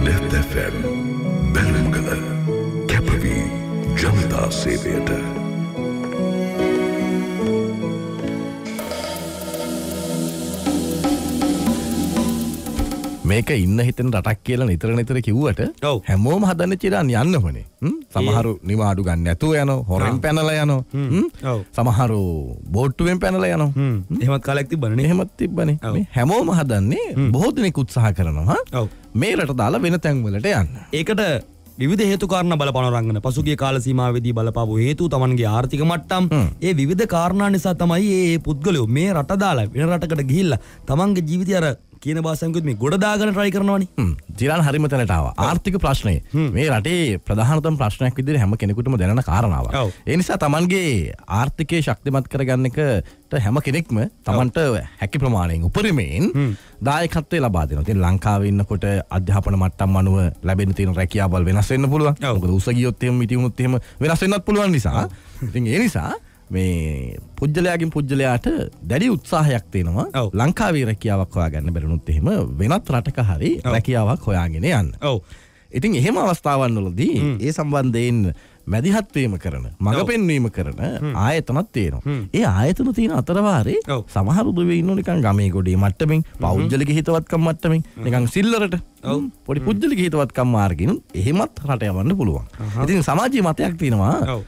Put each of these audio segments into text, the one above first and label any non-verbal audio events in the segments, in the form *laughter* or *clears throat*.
නැත්තැෆැම් බැලුම්ගල කැපවී ජනතා සේවයට මේක ඉන්න හිතන රටක් කියලා නිතර නිතර කිව්වට. හැමෝම හදන්න චිරන් යන්න ම්? සමහරු නිවාඩු ගන්න ඇතුව යන හොරෙන් පැනල යන ඔව්. සමහරු බෝට්ටුවෙන් පැනල යන එහෙමත් කාලෙක් තිබ්බනේ එහෙමත් තිබ්බනේ. මේ හැමෝම හදන්නේ බොහෝ දෙනෙක් උත්සාහ කරනවා. මේ රට දාලා වෙන තැන්වලට යන්න. ඒකට විධ හේතුකාරණ බල පනරංගන පසුගේ කාල සීමාවේදී බලපාපු හේතු තමන්ගේ ආර්ථික මට්ටම්. ඒ විධ කාරණා නිසා තමයි ඒ පුද්ගලයෝ මේ රටදාලා වෙන රටකට ගිහිල්ල තමන්ගේ ජීවිතය අර කියන බාසංකුත් මේ ගොඩදාගන ට්‍රයි කරනවනි ජිරන් හරිම තැනටාව ආර්ථික ප්‍රශ්නය මේ රටේ ප්‍රධානතම ප්‍රශ්නයක් විදිර හැම කෙනෙකුටම දැන කාරණාව. එනිසා තමන්ගේ ආර්ථිකය ශක්තිමත් කරගන්න එකට හැම කෙනෙක්ම තමන්ට හැකි ප්‍රමාණයෙන් උපරිමයෙන් දායකත්වය ලබා දෙනවා. ඉතින් ලංකාවේ ඉන්නකොට අධ්‍යාපන මට්ටම් අනුව ලැබෙන තියෙන රැකියාවල් වෙනස් වෙන්න පුළුවන්. ඔව්. මොකද උස ගියොත් එහෙම මිටි වුණොත් එහෙම වෙනස් වෙන්නත් පුළුවන් නිසා. ඉතින් ඒ නිසා මේ පුද්ගලයාගෙන් පුද්ගලයාට දැඩි උත්සාහයක් තියෙනවා. ලංකාවේ රැකියාවක් හොයාගන්න බැරිනුත් එහෙම වෙනත් රටක හරි. රැකියාවක් හොයාගෙන යන්න. ඔව් ඉතින් එහෙම අවස්ථාවන් වලදී ඒ සම්බන්ධයෙන් මැදිහත්වීම කරන මඟ. පෙන්වීම කරන ආයතනත් තියෙනවා. ඒ ආයතන තියෙන අතරවාරේ. සමහර උදවිය ඉන්නෝ නිකන් ගමේ ගොඩේ මට්ටමින් පෞද්ගලික හිතවත්කම් මට්ටමින් නිකන් සිල්ලරට. පොඩි පුද්ගලික හිතවත්කම් මාර්ගින් එහෙමත් රට යවන්න පුළුවන්. ඉතින් සමාජීය මතයක් තියෙනවා.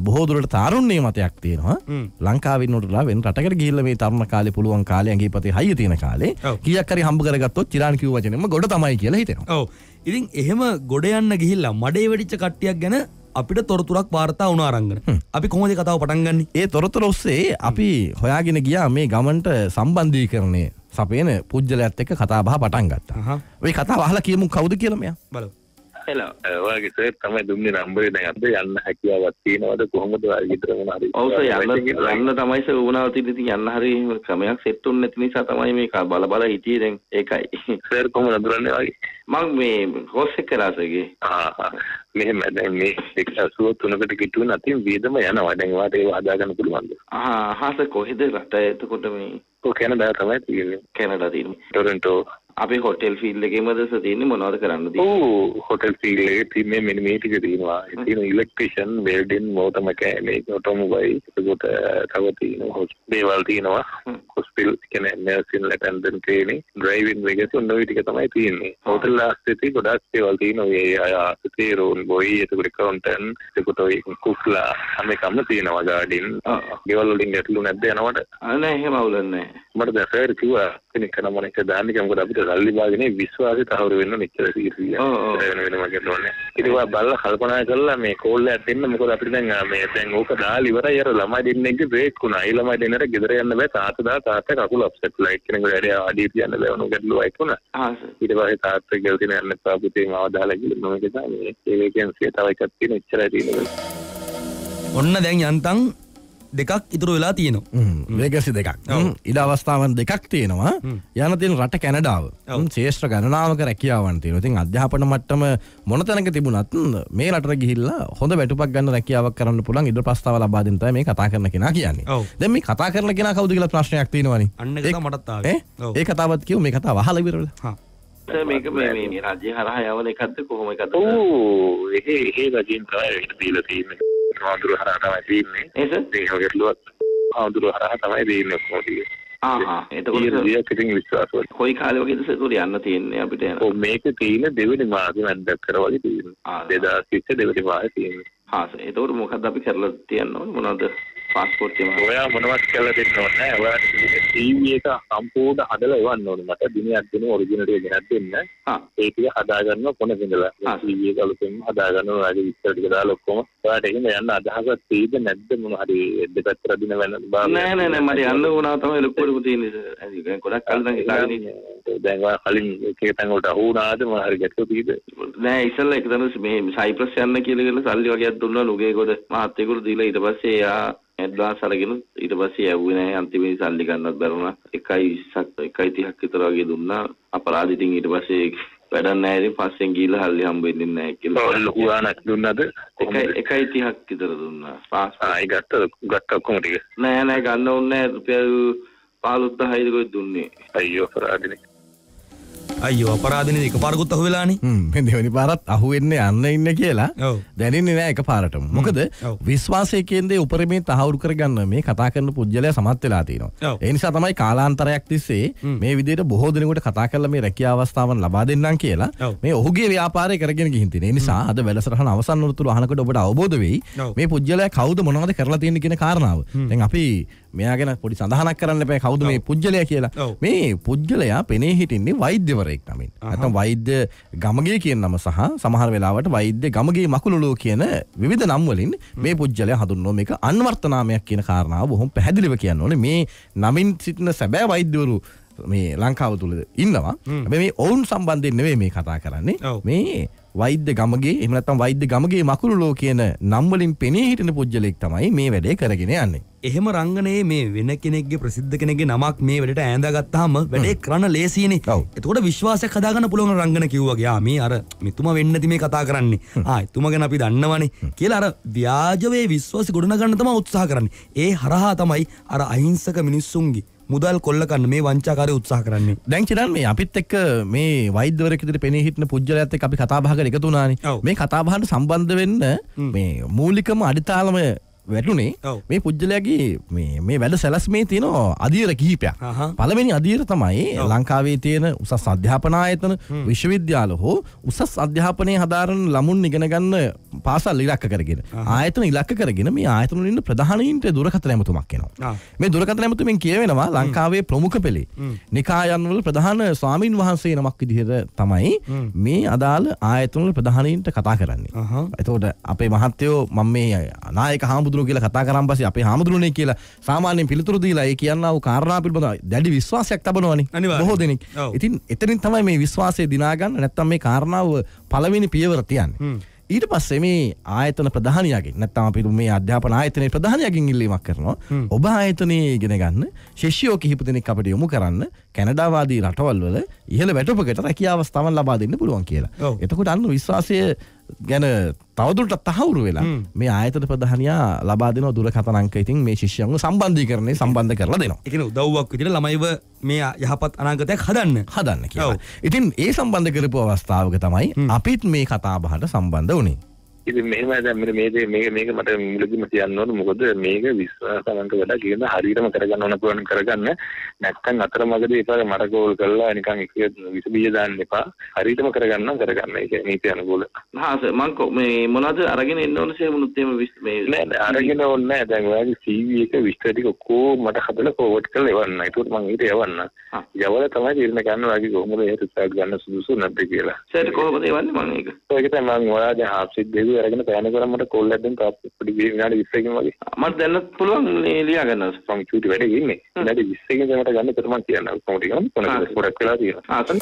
බොහෝ දුරට තාරුණ්‍ය මතයක් තියෙනවා. හ්ම්. ලංකාවේ ඉන්නොටලා වෙන රටකට ගිහිල්ලා මේ තරුණ කාලේ පුළුවන් කාලේ ඇඟිපතේ හයිය තියෙන කාලේ. කීයක් හරි හම්බ කරගත්තොත් චිරාන් කිව්ව වචනෙම ගොඩ තමයි කියලා හිතෙනවා. ඔව් ඉතින් එහෙම ගොඩ යන්න ගිහිල්ලා මඩේ වැඩිච්ච කට්ටියක් ගැන අපිට තොරතුරක් වාර්තා වුණ අරංගන. අපි කොහොමද කතාව පටන් ගන්නේ? ඒ තොරතුර ඔස්සේ අපි හොයාගෙන ගියා මේ ගමන්ට සම්බන්ධීකරණය සපයන පුද්ගලයත් එක්ක කතා බහ පටන් ගත්තා. ඔය කතාව අහලා කියමු කවුද කියලා මෙයා. බලමු. එලා ඔයාගේ සර් තමයි දුන්නේ නම්බරේ දැන් අද යන්න හැකියාවක් තියෙනවද? කොහොමද ඔයාගේ විතර මොනවා හරි ඔව් සර් යන්න යන්න තමයි සර් වුණාව තියෙන්නේ ඉතින් යන්න හරි ක්‍රමයක් සෙට් වුනේ නැති නිසා තමයි මේක බල බල හිටියේ දැන් ඒකයි. සර් කොහොමද අඳුරන්නේ වගේ? මම මේ හොස් එක කරාසගේ ආහා මෙහෙම දැන් මේ 183කට කිට්ටුව නැතිනම් වේදම යනවා. දැන් වාට ඒව හදාගන්න පුළුවන්ද? ආහා අහස කොහෙද රට එතකොට මේ ඔය කැනඩා තමයි තියෙන්නේ. කැනඩා තියෙන්නේ. ටොරන්ටෝ අපි හොටෙල් ෆීල්ඩ් එකේමද සර් තියෙන්නේ මොනවද කරන්නද ඕ හොටෙල් ෆීල්ඩ් එකේ තියෙන්නේ මෙන්න මේ ටික තියෙනවා. තියෙන electrician welding motor mechanic automobile ඒකට තව තියෙනවා හොස් දේවල් තියෙනවා. හොස්පිටල් කියන්නේ නර්සින් ලැටන්ඩන් ට්‍රේනින් ඩ්‍රයිවිං වගේ තුන් ඔය ටික තමයි තියෙන්නේ. හොටෙල් ආස්තේදී ගොඩක් දේවල් තියෙනවා. ඒ අය ආස්තේ රෝන් බොයි ඒකට කවුන්ටන් ඒකට ඔය කුස්ලා හැම එකම තියෙනවා ගාඩින් ගෙවල් වලින් ගැටලු නැද්ද යනවට? නෑ එහෙම අවුලක් නෑ. මට දැන් සර් කිව්වා. කෙනෙක් කරන මොන එක දාන්න කියලා. මොකද අපිට සල්ලි බාගෙන විශ්වාසය තහවුරු වෙන්න මෙච්චර සීරිය. ඔව්, ඔව්. වෙන වෙනම කරනෝනේ. ඊට පස්සේ බලලා කල්පනා කළා මේ කෝල් එකක් දෙන්න මොකද අපිට දැන් මේ දැන් ඕක දාලා ඉවරයි අර ළමයි දෙන්නෙක්ගේ බ්‍රේක් වුණා. ඒ ළමයි දෙන්නට ගෙදර යන්න බෑ තාත්තා දා තාත්තා කකුල අප්සෙට් ලයිට් කෙනෙකුට වැඩි අඩිය තියන්න බෑ උණු ගැටලුවක් වුණා. ආ සර් ඊට පස්සේ තාත්තා ගෙල් දින යන්න එපා පුතේ මාව දාලා ගිහින් නොමෙක තමයි. ඒ වේකන්සිය තව එකක් තියෙන ඉච්චරයි තියෙනවා. ඔන්න දැන් යන්තම් දෙකක් ඉතුරු වෙලා තියෙනවා. වේගසි දෙකක්. ඉඩ අවස්ථාවන් දෙකක් තියෙනවා. යන තින් රට කැනඩාව. ශේෂ්ත්‍ර ගණනාවක රැකියාවන් තියෙන ඉතින් අධ්‍යාපන මට්ටම මොන තැනක තිබුණත් මේ රට ගිහිල්ලා හොඳ වැටුපක් ගන්න රැකියාවක් කරන්න පුළුවන්. ඉඩ ප්‍රස්තාව ලබා දෙන්න තමයි මේ කතා කරන කෙනා කියන්නේ. ඔව්. දැන් මේ කතා කරන කෙනා කවුද කියලා ප්‍රශ්නයක් තියෙනවනේ. අන්න එක තමයි මටත් ආවේ. ඒ? ඔව්. ඒ කතාවත් කියමු මේ කතාව අහලා ඉවරද? මේක මේ රජය හරහා යවන එකක්ද? කොහොම එකක්ද? ඕ එහෙ එහෙ රජින් තමයි ඒකට දීලා තියෙන්නේ. ආඳුර හරහා තමයි තියෙන්නේ. සර් ඒක ගැටලුවක් ආඳුර හරහා තමයි දෙන්නේ කොහොමද? ආහා එතකොට සර් ඊරියක් ඉතින් විශ්වාසවත්. කොයි කාලේ වගේද උඩ යන්න තියෙන්නේ අපිට යන ඔව් මේක තියෙන දෙවෙනි මාසෙ මැද්දක් කර වගේ තියෙනවා. ආ. 2020 දෙවෙනි මාසෙ තියෙනවා. හා සර් එතකොට මොකක්ද අපි කරලා තියන්න ඕනේ මොනවද පාස්පෝර්ට් එක ඔයා මොනවත් කළා දෙන්න ඕනේ නැහැ. ඔයාට TV එක සම්පූර්ණ හදලා එවන්න ඕනේ. මට දිනයක් දින ඔරිජිනල් එක ගෙනත් දෙන්න. හා ඒ ටික හදාගන්න කොන ඉඳලා. TV එක අලුතෙන් හදාගන්න ඔයාගේ විස්තර ටික දාලා ඔක්කොම. ඔයාට එහෙම යන්න අදහසක් තියෙද නැද්ද මොන හරි දෙපැත්තට දින වෙන බාර. නෑ නෑ නෑ මට යන්න වුණා තමයි ලොකුවට තියෙන්නේ ගොඩක් කල් දැන් හිතාගෙන ඉන්නේ. දැන් ඔයා කලින් එක තැන් වලට අහු වුණාද මොන හරි ගැටලු තියෙද? නෑ ඉස්සෙල්ලා එක තැන මේ සයිප්‍රස් යන්න කියලා කියලා සල්ලි වගේක් දුන්නා නුගේගොඩ මහත්තයෙකුට දීලා ඊට පස්සේ එයා ඇඩ්වාන්ස් අරගෙන ඊට පස්සේ යවුවේ නෑ අන්තිමේ සල්ලි ගන්නත් බැරුණා 1.20ක් 1.30ක් විතර වගේ දුන්නා. අපරාධ ඉතින් ඊට පස්සේ වැඩක් නෑ ඉතින් පස්සෙන් ගිහලා හල්ලි හම්බ වෙන්නේ නෑ කියලා. ඔය ලොකු ගාණක් දුන්නද? එකයි එකයි 30ක් විතර දුන්නා. පාස් ආ ඒ ගත්ත ගත්ත ටික. නෑ නෑ ගන්න ඕනේ නෑ. රුපියල් 15000 යි දුන්නේ? අයියෝ අපරාධනේ. අයියෝ අපරාධනේ එක පාරකුත් අහුවෙලානේ දෙවනි පාරත් අහුවෙන්න යන්න ඉන්න කියලා. දැනන්නේ නෑ එක පාරටම මොකද ඔව්. විශ්වාසයකේන්දේ උපරමේ තහවුරු කරගන්න මේ කතා කරන පුද්ගලයා සමත් වෙලා තියෙනවා. ඒ නිසා තමයි කාලාන්තරයක් තිස්සේ මේ විදිහට බොහෝ දෙනෙකුට කතා කරලා මේ රැකියා අවස්ථාවන් ලබා දෙන්නම් කියලා. මේ ඔහුගේ ව්‍යාපාරය කරගෙන ගිහින් තියෙන. ඒ නිසා අද වැඩසටහන අවසන් වනතුරු අහනකොට ඔබට අවබෝධ වෙයි. මේ පුද්ගලයා කවුද මොනවද කරලා තියෙන්නේ කියන කාරණාව. දැන් අපි මෙයා ගැන පොඩි සඳහනක් කරන්න එපා කවුද මේ පුද්ගලයා කියලා. මේ පුද්ගලයා පෙනී හිටින්නේ වෛද්‍යවරයෙක් නමින්. නැත්නම් වෛද්‍ය ගමගේ කියන නම සහ සමහර වෙලාවට වෛද්‍ය ගමගේ මකුළුලෝ කියන විවිධ නම් වලින් මේ පුද්ගලයා හඳුන්වන මේක අන්වර්ථ නාමයක් කියන කාරණාව බොහොම පැහැදිලිව කියන්න ඕනේ. මේ නමින් සිටින සැබෑ වෛද්‍යවරු මේ ලංකාව තුළ ඉන්නවා. මේ ඔවුන් සම්බන්ධයෙන් නෙවෙයි මේ කතා කරන්නේ. මේ වෛද්‍ය ගමගේ එහෙම නැත්නම් වෛද්‍ය ගමගේ මකුළුලෝ කියන නම් වලින් පෙනී හිටින පුද්ගලෙක් තමයි මේ වැඩේ කරගෙන යන්නේ. එහෙම රංගනයේ මේ වෙන කෙනෙක්ගේ ප්‍රසිද්ධ කෙනෙක්ගේ නමක් මේ වැඩට ඈඳගත්තාම වැඩේ කරන්න ලේසියනේ. ඔව්. එතකොට විශ්වාසයක් හදාගන්න පුළුවන් රංගන කිව්වා ගියා මේ අර මෙතුමා වෙන්න නැති මේ කතා කරන්නේ. ආ එතුමා ගැන අපි දන්නවනේ කියලා අර ව්‍යාජවේ විශ්වාසي ගොඩනගන්න තමයි උත්සාහ කරන්නේ. ඒ හරහා තමයි අර අහිංසක මිනිස්සුන්ගේ මුදල් කොල්ලකන්න මේ වංචාකාරය උත්සාහ කරන්නේ. දැන් චිරන් මේ අපිත් එක්ක මේ වෛද්‍යවරයෙක් විදිහට පෙනී හිටින පුජ්‍යලයත් එක්ක අපි කතා බහකට එකතු වුණානේ. මේ කතා බහට සම්බන්ධ වෙන්න මේ මූලිකම අඩිතාලම වැටුනේ. මේ පුජ්‍යලයාගේ මේ මේ වැඩ සැලැස්මේ තියෙන අධීර කිහිපයක්. පළවෙනි අධීර තමයි. ලංකාවේ තියෙන උසස් අධ්‍යාපන ආයතන විශ්වවිද්‍යාල හෝ උසස් අධ්‍යාපනයේ හදාරන ළමුන් ඉගෙන ගන්න පාසල් ඉලක්ක කරගෙන ආයතන ඉලක්ක කරගෙන මේ ආයතන වලින් ඉන්න ප්‍රධානීන්ට දුරකථන ඇමතුමක් එනවා. මේ දුරකථන ඇමතුමෙන් කියවෙනවා ලංකාවේ ප්‍රමුඛ පෙළේ නිකායන්වල ප්‍රධාන ස්වාමීන් වහන්සේ නමක් විදිහට තමයි මේ අදාළ ආයතනවල ප්‍රධානීන්ට කතා කරන්නේ. එතකොට අපේ මහත්තයෝ මම මේ නායක හාමුදුරුවෝ කියලා කතා කරන් පස්සේ අපේ හාමුදුරුවනේ කියලා සාමාන්‍යයෙන් පිළිතුරු දීලා ඒ කියන්නා වූ කාරණා පිළිබඳව දැඩි විශ්වාසයක් තබනවනේ. බොහෝ දෙනෙක්. ඉතින් එතනින් තමයි මේ විශ්වාසය දිනා ගන්න නැත්තම් මේ කාරණාව පළවෙනි පියවර තියන්නේ. ඊට පස්සේ මේ ආයතන ප්‍රධානියගෙන් නැත්තම් අපි මේ අධ්‍යාපන ආයතනයේ ප්‍රධානියගෙන් ඉල්ලීමක් කරනවා. ඔබ ආයතනයේ ඉගෙන ගන්න ශිෂ්‍යයෝ කිහිප දෙනෙක් අපිට යොමු කරන්න කැනඩාවාදී රටවල් වල ඉහළ වැටුපකට රැකියා අවස්ථාවන් ලබා දෙන්න පුළුවන් කියලා. එතකොට අන්න විශ්වාසය ගැන තවදුරටත් තහවුරු වෙලා මේ ආයතන ප්‍රධානියා ලබා දෙන දුරකථන අංක ඉතින් මේ ශිෂ්‍යයන්ව සම්බන්ධීකරණය සම්බන්ධ කරලා දෙනවා. ඒ කියන්නේ උදව්වක් විදිහට ළමයිව මේ යහපත් අනාගතයක් හදන්න. හදන්න කියලා. ඉතින් ඒ සම්බන්ධ කරපු අවස්ථාවක තමයි අපිත් මේ කතා බහට සම්බන්ධ වුණේ. ඉතින් මෙහෙම දැන් මෙන්න මේ දේ මේක මේක මට මුලදීම කියන්න ඕන. මොකද මේක විශ්වාසවන්ත වැඩ කියන හරියටම කරගන්න ඕන පුළුවන් කරගන්න. නැත්නම් අතරමඟදී ඒක මට ගෝල් කරලා නිකන් එක විස බීජ දාන්න එපා. හරියටම කරගන්න කරගන්න. ඒක නීති අනුකූල. හා සර් මං මේ මොනවද අරගෙන එන්න ඕන සේමුණුත් එහෙම මේ නෑ නෑ අරගෙන ඕනේ නෑ. දැන් ඔයාගේ CV එක විස්තර ටික ඔක්කොම මට හදලා ෆෝවර්ඩ් කරලා එවන්න. ඒකට මම ඊට යවන්න. යවලා තමයි තීරණය ගන්න ඔයාගේ කොහොමද ඒක රිසර්ච් ගන්න සුදුසු නැද්ද කියලා. සර් කොහොමද එවන්නේ මං ඒක? ඒක තමයි මම ඔයා දැන් හාප්සිට් දෙවි අරගෙන පෑන කරා මට කෝල් එකක් දෙන්න තාප්පු පොඩි විනාඩි 20කින් වගේ මට දැන්නත් පුළුවන් මේ ලියා ගන්න මම චූටි වැඩේ ඉන්නේ. නැඩි 20කින් මට ගන්න තර මම කියන්න කොහොමද ගන්න කොනක පොඩක් වෙලා තියෙනවා. ආ සර්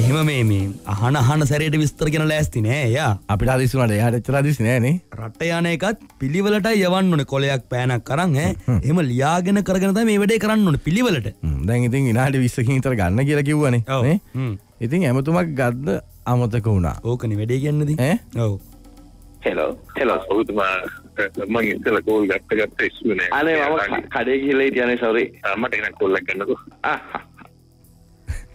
එහෙම මේ මේ අහන අහන සැරේට විස්තර කියන ලෑස්ති නෑ යා. අපිට හදිසි වුණාට එයාට එච්චර හදිසි නෑනේ. රට යන එකත් පිළිවෙලටයි යවන්න ඕනේ කොලයක් පෑනක් කරන් ඈ. එහෙම ලියාගෙන කරගෙන තමයි මේ වැඩේ කරන්න ඕනේ පිළිවෙලට. හ්ම්, දැන් ඉතින් විනාඩි 20කින් විතර ගන්න කියලා කිව්වනේ. නේ? හ්ම්. ඉතින් ඇමතුමක් ගන්න අමතක වුණා. ඕකනේ වැඩේ කියන්නේදී. ඈ? ඔව්. හෙලෝ හෙලෝ ඔබතුමා මම ඉතල කෝල් ගත්ත ගත්ත ඉස්සු නෑ. අනේ මම කඩේ ගිහලා හිටියනේ සෝරි මට එන කෝල් එකක් ගන්නකෝ.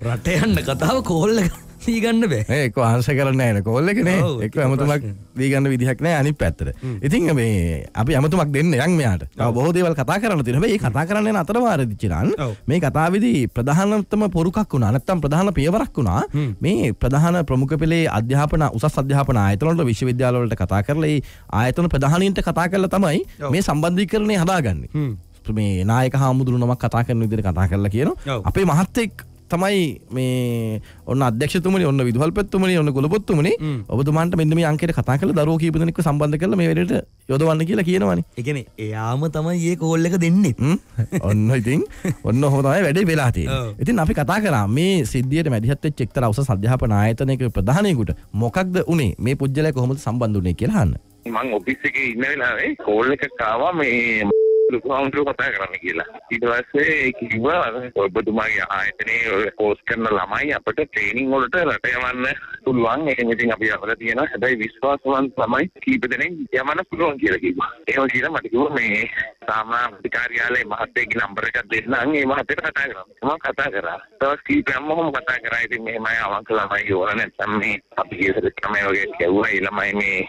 රට යන්න කතාව කෝල් එක දී ගන්න බෑ. ඒ එක්ක ආන්සර් කරන්න නෑ කෝල් එකනේ. ඔව්, එක්ක ඒක ඇමතුමක් ප්‍රශ්නේ. දී ගන්න විදිහක් නෑ අනිත් පැත්තට. ඉතින් මේ අපි ඇමතුමක් දෙන්න යන් මෙයාට. තව බොහෝ දේවල් කතා කරන්න. හැබැයි මේ කතා කරන්න යන අතරවාරදී චිරන් ඔව්. මේ කතාවේදී ප්‍රධානතම පොරුකක් වුණා. නැත්තම් ප්‍රධාන පියවරක් වුණා. මේ ප්‍රධාන ප්‍රමුඛ පෙළේ අධ්‍යාපන උසස් අධ්‍යාපන ආයතන වලට විශ්වවිද්‍යාල වලට කතා කරලා ඒ ආයතන ප්‍රධානීන්ට කතා කරලා තමයි. මේ සම්බන්ධීකරණය හදාගන්නේ. මේ නායක හාමුදුරු නමක් කතා කරන විදිහට කතා කරලා කියනවා. ඔව්. අපේ මහත්තෙක් තමයි මේ ඔන්න අධ්‍යක්ෂතුමනි ඔන්න විදුහල්පතිතුමනි ඔන්න කුලපතිතුමනි හ්ම්. ඔබතුමාන්ට මෙන්න මේ අංකයට කතා කරලා දරුවෝ කීප දෙනෙක්ව සම්බන්ධ කරලා මේ වැඩේට යොදවන්න කියලා කියනවනේ. ඒ කියන්නේ එයාම තමයි මේ කෝල් එක දෙන්නේ. ඔන්න ඉතින් ඔන්න ඔහොම තමයි වැඩේ වෙලා තියෙන්නේ. ඉතින් අපි කතා කරා මේ සිද්ධියට මැදිහත් වෙච්ච එක්තරා උසස් අධ්‍යාපන ආයතනයක ප්‍රධානියෙකුට මොකක්ද උනේ මේ පුජ්‍යලයා කොහොමද සම්බන්ධ වුනේ කියලා අහන්න. මං ඔෆිස් එකේ ඉන්න වෙලාවේ කෝල් එකක් ආවා මේ ලොකුහාමුදුරුවෝ කතා කරන්න කියලා. ඊට පස්සේ කිව්වා ඔබතුමාගේ ආයතනයේ පෝස්ට් කරන ළමයි අපිට ට්‍රේනින් වලට රට යවන්න පුළුවන්. එහෙනම් ඉතින් අපි අහලා තියෙනවා. හැබැයි විශ්වාසවන්ත ළමයි කීප දෙනෙක් යවන්න පුළුවන් කියලා කිව්වා. එහෙම කියලා මට කිව්වා මේ සාමාන්‍ය කාර්යාලයේ මහත්තයාගේ නම්බර එකක් දෙන්නම්. ඒ මහත්තයාට කතා කරන්න. මම කතා කරා. දවස් කීපයක්ම මම කතා කරා. ඉතින් මෙහෙමයි අවංක ළමයි ඕන නැත්නම් මේ අපි කියසර ළමයි වගේ කියවුවා. ඒ ළමයි මේ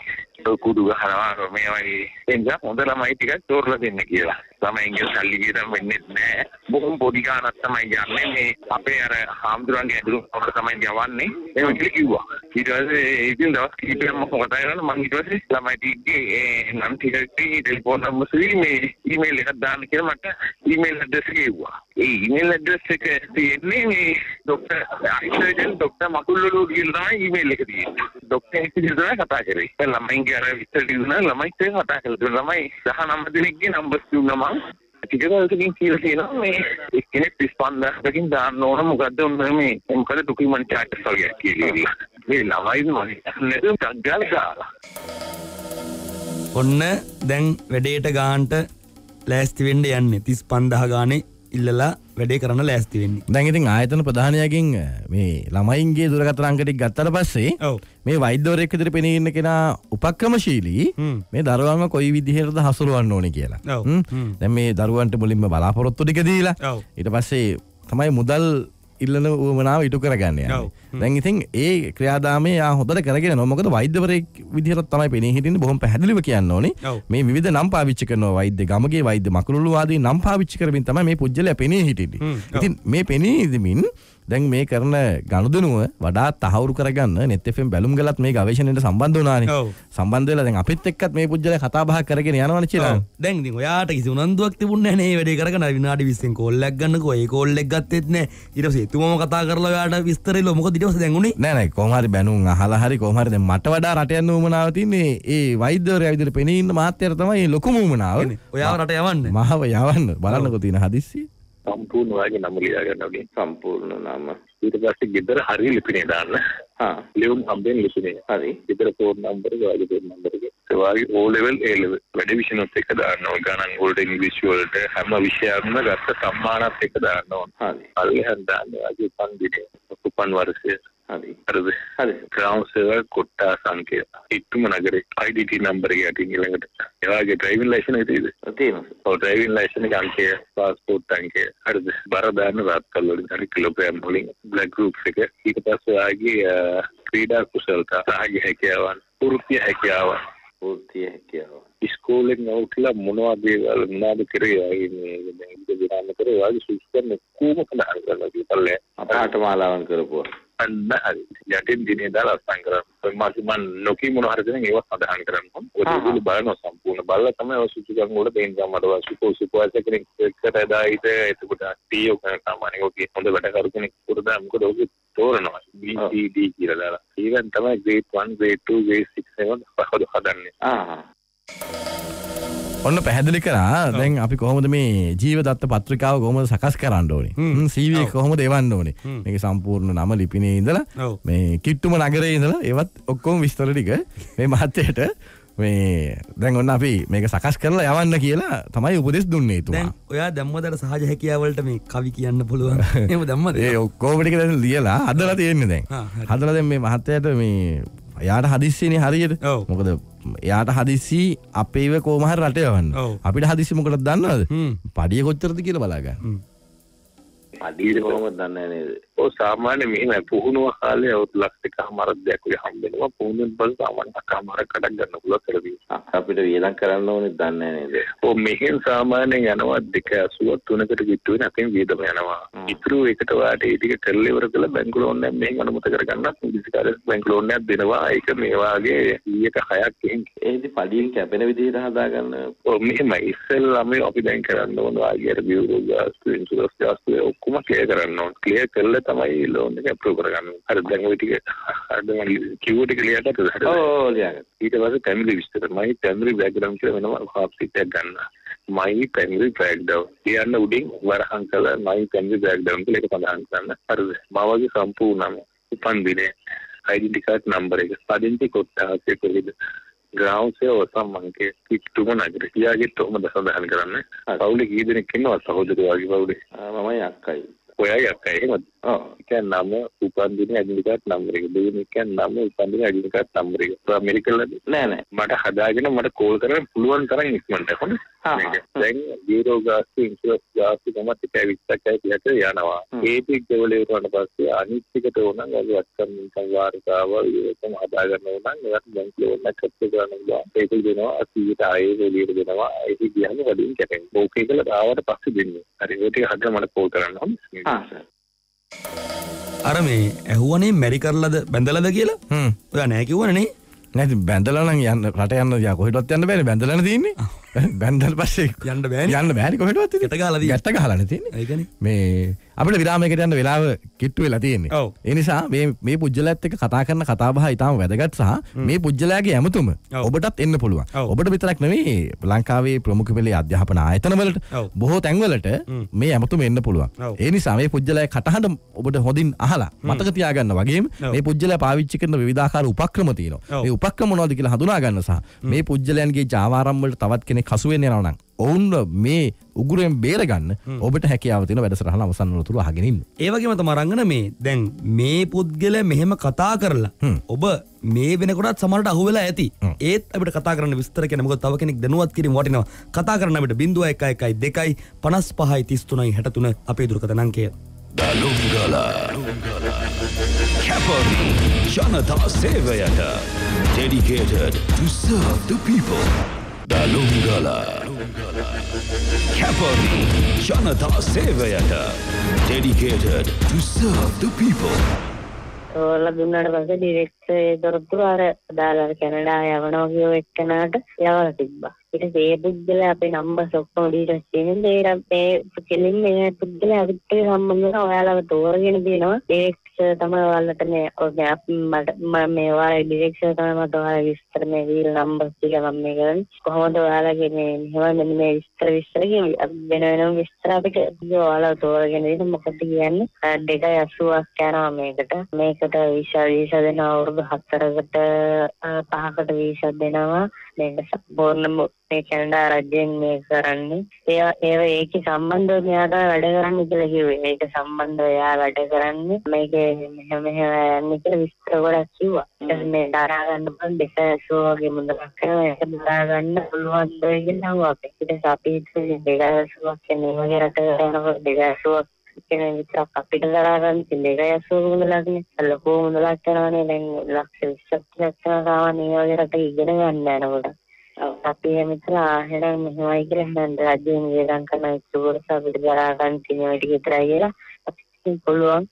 කුඩු ගහනවා මේ වගේ එනිසා හොඳ ළමයි ටිකක් තෝරලා දෙන්න කියලා. ළමයින්ගේ සල්ලි විතරම වෙන්නේ නැහැ. බොහොම පොඩි ගාණක් තමයි යන්නේ මේ අපේ අර හාමුදුරන්ගේ ඇඳුම් වල තමයි යවන්නේ. එහෙම කියලා කිව්වා. ඊට පස්සේ ඉතින් දවස් කිහිපයක් මම කතා කරනවා මම ඊට පස්සේ ළමයි ටිකේ නම් ටිකට ටෙලිෆෝන් නම්බර් සුවිලි මේ ඊමේල් එකක් දාන්න කියලා මට ඊමේල් ඇඩ්‍රස් කිව්වා. ඒ ඊමේල් ඇඩ්‍රස් එක තියෙන්නේ මේ ડોક્ટર ආයිසර්ජන් ડોક્ટર මකුල්ලුලු කියලා ඊමේල් එක තියෙන්නේ. ડોක්ටර් එක්ක විතර කතා කරේ. ළමයින්ගේ අර විතර දිනන ළමයිත් එක්ක කතා කළා. ළමයි 19 දිනකින් නම්බර් දුන්නා මම. ටික දවසකින් කියලා තියෙනවා මේ එක්කෙනෙක් 35කින් දාන්න ඕන මොකද්ද ඔන්න මේ මොකද ඩොකියුමන්ට් චාර්ට් වගේ කියලා. මේ ළමයි මම නේද ගල් ගාලා. ඔන්න දැන් වැඩේට ගාන්ට ලෑස්ති වෙන්න යන්නේ තිස් පන්දහ ගානේ ඉල්ලලා වැඩේ කරන්න ලෑස්ති වෙන්නේ දැඟඉතින් ආයතන ප්‍රධානයකින් මේ ළමයින්ගේ දුරගතරංකටික් ගත්තර පස්සේ. මේ වෛද්‍යවරයෙක් විදිහට පෙනීන්න කෙනා උපක්‍රමශීලී. මේ දරුවන්ව කොයි විදිහටද හසුරුවන්න ඕනේ කියලා. දැන් මේ දරුවන්ට මුලින්ම බලාපොරොත්තු ටික දීලා. ඊට පස්සේ තමයි මුදල් ඉල්ලන උවමනාව ඉටු කරගන්න යන්නේ. දැන් ඉතින් ඒ ක්‍රියාදාමය හොඳට කරගෙන යනවා. මොකද වෛද්‍යවරයෙක් විදිහට තමයි පෙනී හිටින්නේ. බොහොම පැහැදිලිව කියන්න ඕනේ. මේ විවිධ නම් පාවිච්චි කරනවා වෛද්‍ය ගමගේ වෛද්‍ය මකුළුළු ආදී නම් පාවිච්චි කරමින් තමයි මේ පුජ්‍යලයා පෙනී හිටින්නේ. ඉතින් මේ පෙනී හිටමින් දැන් මේ කරන ගනුදෙනුව වඩා තහවුරු කරගන්න net FM බැලුම් ගලත් මේ ගවේෂණයට සම්බන්ධ වුණානේ. සම්බන්ධ වෙලා දැන් අපිත් එක්කත් මේ පුජ්‍යලයා කතා බහ කරගෙන යනවනේ කියලා. දැන් ඉතින් ඔයාට කිසි උනන්දුවක් තිබුණේ නැහැ නේ වැඩේ කරගෙන විනාඩි 20න් කෝල් එකක් ගන්නකෝ. ඒ කෝල් එක ගත්තෙත් නැහැ. ඊට පස්සේ එතුමම කතා කරලා ඔයාට විස්තර ඉල්ල මොකද ඊට පස්සේ දැන් උනේ නෑ නෑ කොහොම හරි බැනුම් අහලා හරි කොහොම හරි දැන් මට වඩා රට යන්න උවමනාව තින්නේ ඒ වෛද්‍යවරයා විදිහට පෙනී ඉන්න මහත්තයාට තමයි ලොකුම උවමනාව. එනේ, ඔයාව රට යවන්න මහව යවන්න බලන්නකෝ තියෙන හදිස්සිය. සම්පූර්ණ වාගේ නම ලියා ගන්න ඕනේ. සම්පූර්ණ නම ඊට පස්සේ ගෙදර හරිය ලිපිනේ දාන්න. හා ලියුම් හම්බෙන් ලිපිනේ. හරි ගෙදර ෆෝන් නම්බර වාගේ ෆෝන් නම්බර එක. ඒ වාගේ O level A level වැඩ විෂයනොත් එක දාන්න ඕන. ගණන් වලට ඉංග්‍රීසි වලට හැම විෂයක්ම ගත්ත සම්මානත් එක දාන්න ඕන. හරි අල්ලෙන් දාන්න වාගේ පන්දිනේ. උපන් වර්ෂය. හරි? හරි. ග්‍රාම සේවක කොට්ටා සංකේය. ඉක්තුම නගරේ IDT නම්බර එක යටින් ඊළඟට. ඒ වාගේ ඩ්‍රයිවිං ලයිසන් එක තියෙද? තියෙනවා. ඔව් ඩ්‍රයිවිං ලයිසන් එක අංකය පාස්පෝර්ට් අංකය. හරිද? බර දාන්න රාත්කල් වලින් හරි කිලෝග්‍රෑම් වලින් බ්ලඩ් ගෲප්ස් එක. ඊට පස්සේ ආගේ අ, ක්‍රීඩා කුසලතා සහාය හැකියාවන් වෘත්ති හැකියාවන්. වෘත්තිය හැකියාව ඉස්කෝලෙන් නවටලා මොනවද දේවල් මොනවද කරේ විරාම කරේ. වාගේ සුස්කරන කොහොම සඳහන් කරනවා කියලා අපහාට මාලාවන් කරපුවා හරි යටින් දිනේ දාලා අස්තන් කරන්න මම නොකී මොන හරි දෙනෙක් ඒවා සඳහන් කරන්න ඔය. ඒගොල්ලෝ බලනවා සම්පූර්ණ. බලලා තමයි ඔය සුචිකම් වල දෙන්න මට වාසිකෝ සුපර්වයිසර් කෙනෙක් එක්කට දායිද එතකොට ටීයෝ කෙනෙක් සාමාන්‍ය ඔකේ හොඳ වැඩ කරු කෙනෙක් පුරුදා මොකද ඔගේ තෝරනවා. BCD කියලා දාලා. ඊගන් තමයි grade 1 grade 2 grade 6 7 පහද හදන්නේ. ආහා ඔන්න පැහැදිලි කරා දැන් අපි කොහොමද මේ ජීව දත්ත පත්‍රිකාව කොහොමද සකස් කරන්න ඕනේ. සීව. කොහොමද එවන්න ඕනේ. මේක සම්පූර්ණ නම ලිපිනේ ඉඳලා. මේ කිට්ටුම නගරේ ඉඳලා ඒවත් ඔක්කොම විස්තර ටික මේ මහත්තයට මේ දැන් ඔන්න අපි මේක සකස් කරලා යවන්න කියලා තමයි උපදෙස් දුන්නේ දැන් එතුමා ඔයා දැම්මදට සහජ හැකියාවලට මේ කවි කියන්න පුළුවන් *laughs* එහෙම දැම්මද ඒ ඔක්කොම ටික දැන් ලියලා හදලා තියෙන්නේ දැන්. හදලා දැන් මේ මහත්තයට මේ යාට හදිස්සියනේ හරියට. මොකද එයාට හදිස්සි අපේව කොහොම හරි රට යවන්න ඔව්. අපිට හදිස්සි මොකටද දන්නවද. පඩිය කොච්චරද කියලා බලාගන්න. අඩිය කොහොමද දන්නේ නේද ඔය සාමාන්‍ය මෙහෙම පුහුණුව කාලේ ඔය ලක්ෂ එකමාරක් දෙයක් ඔය හම්බෙනවා පුහුණුවෙන් පස්සේ සාමාන්‍ය එකමාරක් කඩක් ගන්න පුළුවන් අ- අපිට වියදම් කරන්න ඕනේ දන්නේ නේද ඔව් මෙහෙන් සාමාන්‍යයෙන් යනවා දෙක ඇසුවක් තුනකට කිට්ටු වෙන අපෙන් වියදම යනවා. ඉතුරු එකට වාට ඒ ටික කරලා ඉවර කළා බැංකු ලෝන් එකක් මෙහෙන් අනුමත කරගන්නත් විදිහට බැංකු ලෝන් එකක් දෙනවා. ඒක මේ වාගේ 100ක 6ක් එහෙන්. ඒදි පඩියෙන් කැපෙන විදිහට හදාගන්න ඔව් මෙහෙමයි ඉස්සෙල්ලාම අපි දැන් කරන්න ඕන වාගේ අර බියුරෝ ගාස්තු ඉන්ෂුරන්ස් ගාස්තු ඔක්කොම ක්ලියර් කරන්න ඕන. ක්ලියර් කළා තමයි ලෝන් එක අප්‍රූව් කරගන්න. හරි දැන් ওই ටික හරි දැන් කිව්ව ටික ක්ලියර් කරලා හරි. ඕ ලියාගන්න ඊට පස්සේ පැමිලි විස්තර මයි පැමිලි බෑග්‍රවුන්ඩ් කියලා වෙනවා හාප් සීට් එකක් ගන්න. මයි පැමිලි බෑග්‍රවුන්ඩ් කියන්න උඩින් වරහන් කළ මයි පැමිලි බෑග්‍රවුන්ඩ් කියලා එක සඳහන් කරන්න. හරිද? මවගේ සම්පූර්ණම උපන් දිනේ කාඩ් නම්බර එක පදිංචි කොට්ටාසේ කොහෙද ග්‍රවන්් සේව සම්මන්ගේ කිට්ටුම නගරකයාගේ තොම දසඳහන් කරන්න කවුල කී දෙනෙක් ඉන්නවා සහෝදර වගේ පවුලේ මමයි අක්කයි ඔයාගේ අක්කා එහෙමද එක නම උපන්දින ඇඩිනිකාට් නම්බර එක. දෙවෙනි එක නම උපන්දින ඇඩිනිකාට් නම්බර එක. ඔයා ඇමරිකල්ලද නෑ නෑ. මට හදාගෙන මට කෝල් කරන්න පුළුවන් තරම් ඉක්මනට හොඳ. දැන් ජීරෝ ගාස්තු ඉන්ෂුරන්ස් ගාස්තු කොහමද 20ක් ඇතියට යනවා. ඒ ටික ගෙවල ඉවරන පස්සේ අනිත් එකට ඕන නම් ඔය වත්කම් ඉන්කම් වාර්තාවල් ඒකම හදාගන්න ඕන නම් ඒකට බැංකු ලෝන් එකක් ගන්න පුළුවන් ඒක දෙනවා 80ට ආයේ එළියට දෙනවා. ඒක කියන්න වලින් කැපෙන්නේ ඕකේ කියලා ආවට පස්සේ දෙන්නේ. හරි ඒ ටික හදලා මට කෝල් කරන්න හොඳ. ආ අර මේ ඇහුවනේ මැරි කරලද බැඳලද කියලා? හ්ම්. ඔයා නෑ කිව්වනේ නැති බැඳලන යන්න රට යන්න යා කොහෙටත් යන්න බැරි බැඳලන තින්නේ බැන්දල් පස්සේ යන්න බෑනේ. යන්න බෑනි කොහෙටවත් ගැට ගහලා තියෙන්නේ. ගැට ගහලන තින්නේ ඒකනේ මේ අපිට විරාමයකට යන්න වෙලාව කිට්ටු වෙලා තියෙන්නේ ඔව්. ඒ නිසා මේ මේ පුජ්‍යලත් එක්ක කතා කරන කතාබහ ඉතාම වැදගත් සහ මේ පුජ්‍යලයාගේ ඇමතුම. ඔබටත් එන්න පුළුවන්. ඔබට විතරක් නෙවෙයි ලංකාවේ ප්‍රමුඛ පෙළේ අධ්‍යාපන ආයතනවලට. බොහෝ තැන්වලට මේ ඇමතුම එන්න පුළුවන්. ඒ නිසා මේ පුජ්‍යලයා කටහඬ ඔබට හොඳින් අහලා මතක තියාගන්න වගේම. මේ පුජ්‍යලයා පාවිච්චි කරන විවිධාකාර උපක්‍රම තියෙනවා. මේ උපක්‍රම මොනවද කියලා හඳුනා ගන්න සහ මේ පුජ්‍යලයන්ගේ ජාවාරම් වලට තවත් කෙනෙක් හසු වෙන්න යනවා නම් ඔවුන් මේ උගුරෙන් බේරගන්න ඔබට හැකියාව තියෙන වැඩසටහන අවසන් වනතුරු අහගෙන ඉන්න. ඒ වගේම තම රංගන මේ දැන් මේ පුද්ගල මෙහෙම කතා කරලා. ඔබ මේ වෙනකොටත් සමට අහුවෙලා ඇති. හ්ම්. ඒත් අපිට කතා කරන්න විස්තර කියන මොකද තව කෙනෙක් දැනුවත් කිරීම වටිනවා. කතා කරන්න අපිට බිඳුව එකයි එකයි දෙකයි පනස් පහයි තිස්තුනයි හැටතුන අපේ දුරකත නංකය දළුංගල කැපවී ජනතා සේවයට. Dedicated to serve the people දළුංගල කැපවී ජනතා සේවයට dedicated to serve the people. තෝරලා දුන්නාට පස්සේ ඩිරෙක්ට් ඒ තොරතුරු අර දාලා කැනඩා යවනවා කියව එක්කනට යවලා තිබ්බා. ඊට පස්සේ ඒ පුද්ගලයා අපේ නම්බර්ස් ඔක්කොම ඩීටේල්ස් තියෙනවා. ඒ මේ කෙලින් මේ පුද්ගලයා අපිට සම්බන්ධව ඔයාලව තෝරගෙන දෙනවා. ඩිරෙක්ට් තමයි ඔයාලට මේ ඔය අප් මට මම මේ ඔයාලගේ ඩිරෙක්ට් තමයි මට ඔයාලගේ විස්තර මේ වීල් නම්බර්ස් ටික මම මේ කරන්නේ. කොහොමද ඔයාලගේ මේ මෙහෙම මෙන්න මේ විස්තර විස්තර කියන වෙන වෙනම විස්තර අපිට ඔයාලව තෝරගෙන දෙන්න මොකද කියන්නේ? අ, දෙකයි 80ක් යනවා මේකට. මේකට වීසා වීසා දෙන අවුරුදු 4කට පහකට වීසා දෙනවා. මේක සම්පූර්ණම මේ කැනඩා රජයෙන් මේ කරන්නේ. ඒ ඒව ඒකේ සම්බන්ධව මෙයා තමයි වැඩ කරන්නේ කියලා කිව්වේ. ඒක සම්බන්ධව එයා වැඩ කරන්නේ. මේකේ මෙහෙම මෙහෙම යන්නේ කියලා විස්තර ගොඩක් කිව්වා. ඊට පස්සේ මේ දරා ගන්න පුළුවන් දෙක ඇසෝ වගේ මුදලක් කරනවා. ඒක දරා ගන්න පුළුවන් දෙයක් කියලා හුවා අපේ. ඊට පස්සේ අපි හිතුවේ දෙක ඇසෝක් කියන්නේ මේ වගේ රටකට යනකොට දෙක ඇසෝක් කියන විතරක් අපිට දරා ගන්න ඉතින් දෙක ඇසෝ මුදලක්නේ. ලොකු මුදලක් යනවනේ දැන් ලක්ෂ 20ක් ලක්ෂ සාමාන්‍ය මේ වගේ රටක ඉගෙන ගන්න යනකොට. අපි මෙතන ආහෙනම් මෙහෙමයි කියලා හිතන්න රජයෙන් වේදම් කරන ඉස්සුවරස අපිට දරා ගන්න තියෙන වැඩි විතරයි කියලා අපිට පුළුවන්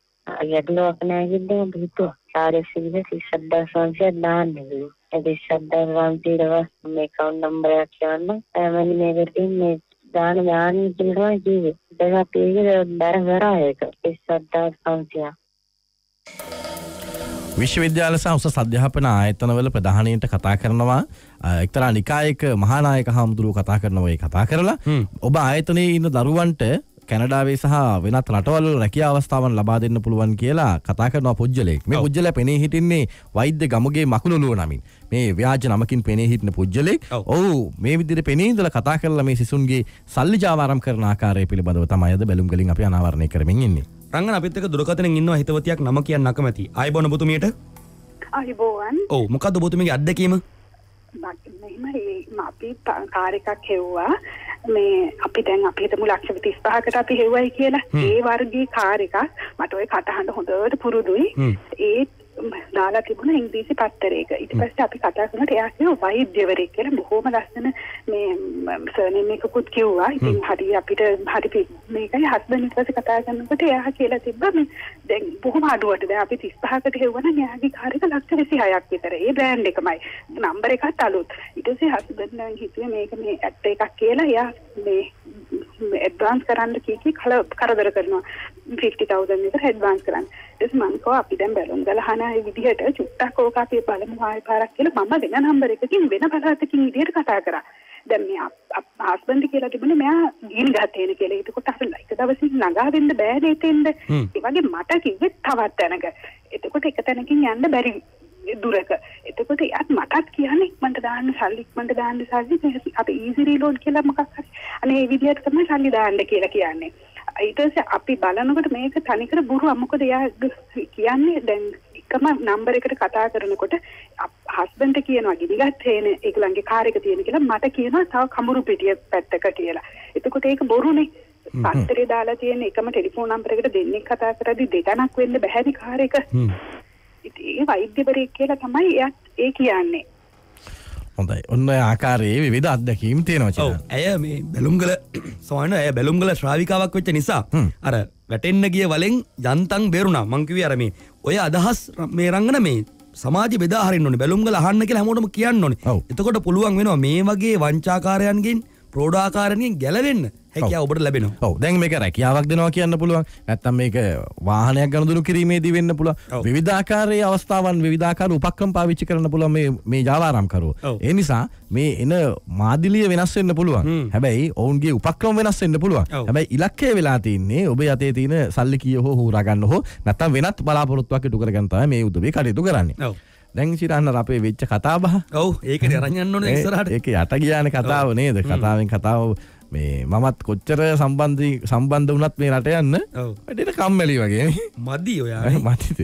ගැටලුවක් නැහැ කියලා අපි හිතුවා. සාරසිවිද සිස්සද්දා සංසය දාන්න කිව්වා. ඒ සිස්සද්දා සංසයව මේ account number එකක් කියන්න මම මේකට මේ දාන දාන කියලා කිව්වේ. ඒක අපි ඒක බර කරා ඒක සිස්සද්දා සංසය. විශ්වවිද්‍යාල සහ උසස් අධ්‍යාපන ආයතනවල ප්‍රධානීන්ට කතා කරනවා එක්තරා නිකායක මහානායක හාමුදුරුව කතා කරනවා ඒ කතා කරලා ඔබ ආයතනයේ ඉන්න දරුවන්ට කැනඩාවේ සහ වෙනත් රටවල් රැකිය අවස්ථාවන් ලබා දෙන්න පුළුවන් කියලා කතා කරනවා පුද්ගලයෙක්. මේ පුද්ගලයා පෙනී හිටින්නේ වෛද්‍ය ගමගේ මකුළුව නමින්. මේ ව්‍යාජ නමකින් පෙනී හිටින පුද්ගලෙක් ඔව්. ඔහු මේ විදිහට පෙනී ඉඳලා කතා කරලා මේ සිසුන්ගේ සල්ලි ජාවාරම් කරන ආකාරය පිළිබඳව තමයි අද බැලුම් ගලින් අපි අනාවරණය කරමින් ඉන්නේ. රංගන අපිත් එක දුරකතනෙන් ඉන්නවා හිතවතියක් නම කියන්න අකමැති. අයිබෝන ඔබතුමියට අහිබෝවන් ඔව් මොකද්ද ඔබතුමියගේ අත්දැකීම? මෙහෙම ඒ අපි කාර් එකක් හෙව්වා මේ අපි දැන් අපි හිතමු ලක්ෂ 35කට අපි හෙව්වයි කියලා. ඒ වර්ගයේ කාර් එකක් මට ওই කටහඬ හොඳට පුරුදුයි. හ්ම්. දාලා තිබුණ ඉංග්‍රීසි පත්තරයක ඊට පස්සේ අපි කතා කරනකොට එයා කිව්වා වෛද්‍යවරයෙක් කියලා බොහොම ලස්සන මේ සර්නේම් එකකුත් කිව්වා. ඉතින් හරි අපිට හරි මේකයි හස්බන්ඩ් ඊට පස්සේ කතා කරනකොට එයා කියලා තිබ්බා මේ දැන් බොහොම අඩුවට. දැන් අපි 35කට හෙව්වනම් එයාගේ කාර් එක ලක්ෂ 26ක් විතර. ඒ බ්‍රෑන්ඩ් එකමයි. නම්බර එකත් අලුත්. හස්බන්ඩ් නම් හිතුවේ මේක මේ ඇට් එකක් කියලා එයා මේ ඇඩ්වාන්ස් කරන්න කී කී කල කරදර කරනවා 50000 විතර ඇඩ්වාන්ස් කරන්න. ඊට පස්සේ මං කෝ අපි දැන් බැලුම් ගලහන ඒ විදිහට චුට්ටක් ඕක අපි බලමු ආයෙ පාරක් කියලා මම වෙන නම්බර එකකින් වෙන පළාතකින් විදිහට කතා කරා. දැන් මේ හස්බන්ඩ් කියලා තිබුණේ මෙයා ගිනි ගහතේන කියලා. ඒකකොට අර එක දවසින් නගා වෙන්න බෑනේ එතෙන්ද? ඒ වගේ මට කිව්වේ තවත් තැනක. එතකොට එක තැනකින් යන්න බැරි දුරක. එතකොට එයාත් මටත් කියන්නේ ඉක්මනට දාන්න සල්ලි ඉක්මනට දාන්න සල්ලි. අපි ඊසි රීලෝඩ් කියලා මොකක් හරි. අනේ මේ විදිහට තමයි සල්ලි දාන්න කියලා කියන්නේ. පස්සේ අපි බලනකොට මේක තනිකර බොරු මොකද එයා කියන්නේ දැන් එකම නම්බර එකට කතා කරනකොට හස්බන්ඩ් කියනවා ගිනිගත් හේන ඒගොල්ලන්ගේ කාර් එක තියෙන කියලා මට කියනවා තව කඹුරු පිටිය පැත්තක කියලා. එතකොට ඒක බොරුනේ. පත්තරේ දාලා තියෙන එකම ටෙලිෆෝන් නම්බර එකට දෙන්නෙක් කතා කරද්දි දෙතනක් වෙන්න බැහැනි කාර් එක. ඒ වෛද්‍යවරයෙක් කියලා තමයි එයාත් ඒ කියන්නේ. හොඳයි. ඔන්න ආකාරයේ විධ අත්දැකීම් තියෙනවා ඇය මේ බැලුම්ගල *clears throat* සොයන ඇය බැලුම්ගල ශ්‍රාවිකාවක් වෙච්ච නිසා අර වැටෙන්න ගිය වලෙන් යන්තන් බේරුණා. මං කිව්වේ අර මේ ඔය අදහස් මේ රංගන මේ සමාජ බෙදා හරින්න ඕනේ. බැලුම්ගල අහන්න කියලා හැමෝටම කියන්න ඕනේ. එතකොට පුළුවන් වෙනවා මේ වගේ වංචාකාරයන්ගෙන් ප්‍රෝඩාකාරණයෙන් ගැලවෙන්න හැකිය ඔබට ලැබෙන ඔව. දැන් මේක රැකියාවක් දෙනවා කියන්න පුළුවන්. නැත්තම් මේක වාහනයක් ගණදුරු කිරීමේදී වෙන්න පුළුව විවිධාකාරයේ අවස්ථාවන් විධාකාර උපක්කම් පාවිච්චි කරන්න පුළුව මේ ජාවාරම්කරු ඒ නිසා මේ එන මාදිලිය වෙනස් වෙන්න පුළුවන්. හැබැයි ඔවුන්ගේ උපක්‍රම වෙනස් වෙන්න පුළුවන්. හැබැයි ඉලක්කය වෙලා තින්නේ ඔබ අතේ තියෙන සල්ලි කිය හෝ හූරගන්න හෝ නැත්තම් වෙනත් බලාපොරොත්තුවක් ඉටු කරගන්තය මේ උදේ කටයුතු කරන්නේ. දැන් සිරන්න අපේ වෙච්ච කතාබහ ඔව්. ඒක රඥන්න ඕන ඉස්සරහට. ඒක යට ගියාන කතාව නේද? කතාවෙන් කතාව මේ මමත් කොච්චර සම්බන්ධී සම්බන්ධ වනත් මේ රට යන්න වැඩට කම්මැලි වගේ. මදී ඔයා. මතිත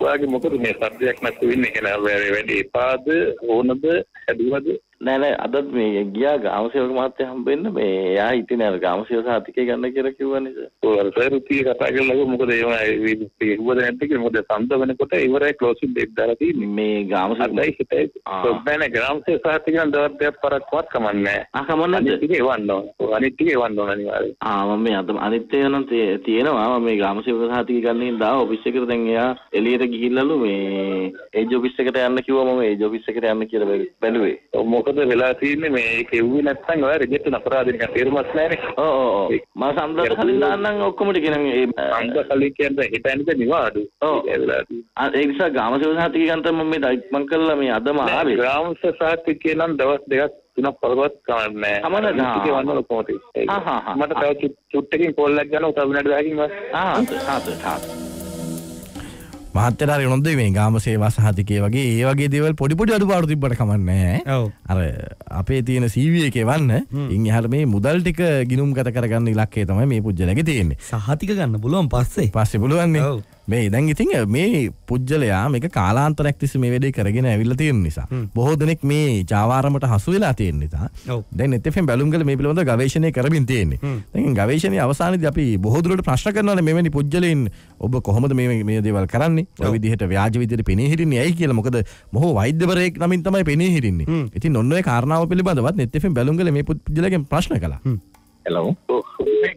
ඔයාගේ මොකද මේ සබ්ජෙක්ට් නැති වෙන්නේ කියලා? වැඩි එපාද ඕනද හැදුවද නෑ නෑ අදත් මේ ගියා ගාමසේවක මහත්තයා හම්බෙන්න මේ එයා හිටියේ නෑ ගාමසේව සාතිකේ ගන්න කියලා කිව්වනේ ඔය අර සරුතිය කතා කරලා මොකද ඒ ඉවද නැද්ද කියලා. මොකද සම්ද වෙනකොට ඉවරයි ක්ලෝසින් ඩේට් දාලා තියෙන්නේ. මේ ගාමසේව අදයි හිතේ ඔබ්බනේ ගාමසේව සාතිකෙන් දවස් දෙකක් පරක්වත් කමන්නේ ආ කමන්නේ අනිත් ටික එවන්න ඕන. අනිත් ටික එවන්න ඕන අනිවාර්යයෙන්. ආ මම මේ අද අනිත් ඒවා නම් තියෙනවා. මම මේ ගාමසේව සාතිකේ ගන්න ඉඳා ඔෆිස් එකට දැන් එයා එළියට ගිහිල්ලාලු මේ ඒජ් ඔෆිස් එකට යන්න කිව්වා. මම ඒජ් ඔෆිස් එකට යන්න කියලා බැලුවේ. මොකද වෙලා තියෙන්නේ මේ ඒක එව්වේ නැත්නම් ඔය රිජෙක්ට් වෙන අපරාධ නිකන් තේරුමක් නැහැනේ. ඔව් ඔව්. මම සම්බන්ධ කලින් දාන්නම් ඔක්කොම ටික නම් ඒ සම්බන්ධ කලින් කියන්නේ හිතන්නේ නිවාඩු. ඔව්. ඒ නිසා ගාම සේවසහතික ගන්න මම මේ මං කළා මේ අදම ආවේ. ග්‍රාම සහතික නම් දවස් දෙකක් තුනක් පරවත් කමන්නේ. ඒක වන්නල කොහොමද? මට තව චුට්ටකින් කෝල් එකක් ගන්න උතව මිනිත් 10කින් වත්. ආ හත් හත්. මහත්තර නොද මේ ගාම සේවා සහතිකය වගේ. ඒ වගේ දේවල් පොඩිපොඩි අඩු පාඩු තිබට කමන්නේ අර අපේ තියෙන සීවිය එක වන්න. ඉන් හර මේ මුදල් ටික ගිනුම් කත කරගන්න ඉලක්කේ තමයි මේ පුද්ජලක තියෙන්නේ. සහතික ගන්න පුළුවන් පස්සේ. පස්සේ පුළුවන්නේ මේ දැන් ඉතින් මේ පුද්ජලයා මේක කාලාන්තරයක් තිස්ස මේ වැඩේ කරගෙන ඇවිල්ල තියෙන නිසා. බොහෝ දෙනෙක් මේ ජාවාරමට හසු වෙලා තියෙන නිසා. දැන් එතෙන් බැලුම්ගල මේ පිළිබඳ ගවේශණය කරමින් තියෙන්නේ. දැන් ගවේශණය අවසානයේදී අපි බොහෝ දුරට ප්‍රශ්න කරනවා මෙවැනි පුද්ජලයන් ඔබ කොහොමද මේ මේ දේවල් කරන්නේ? ඔය විදිහට ව්‍යාජ විදිහට පෙනී හිටින්නේ ඇයි කියලා. මොකද මොහු වෛද්‍යවරයෙක් නමින් තමයි පෙනී හිටින්නේ. ඉතින් ඔන්න ඔය කාරණාව පිළිබඳවත් නෙත් එෆෙම් බැලුම්ගල මේ පුද්ජලගෙන් ප්‍රශ්න කළා හෙලෝ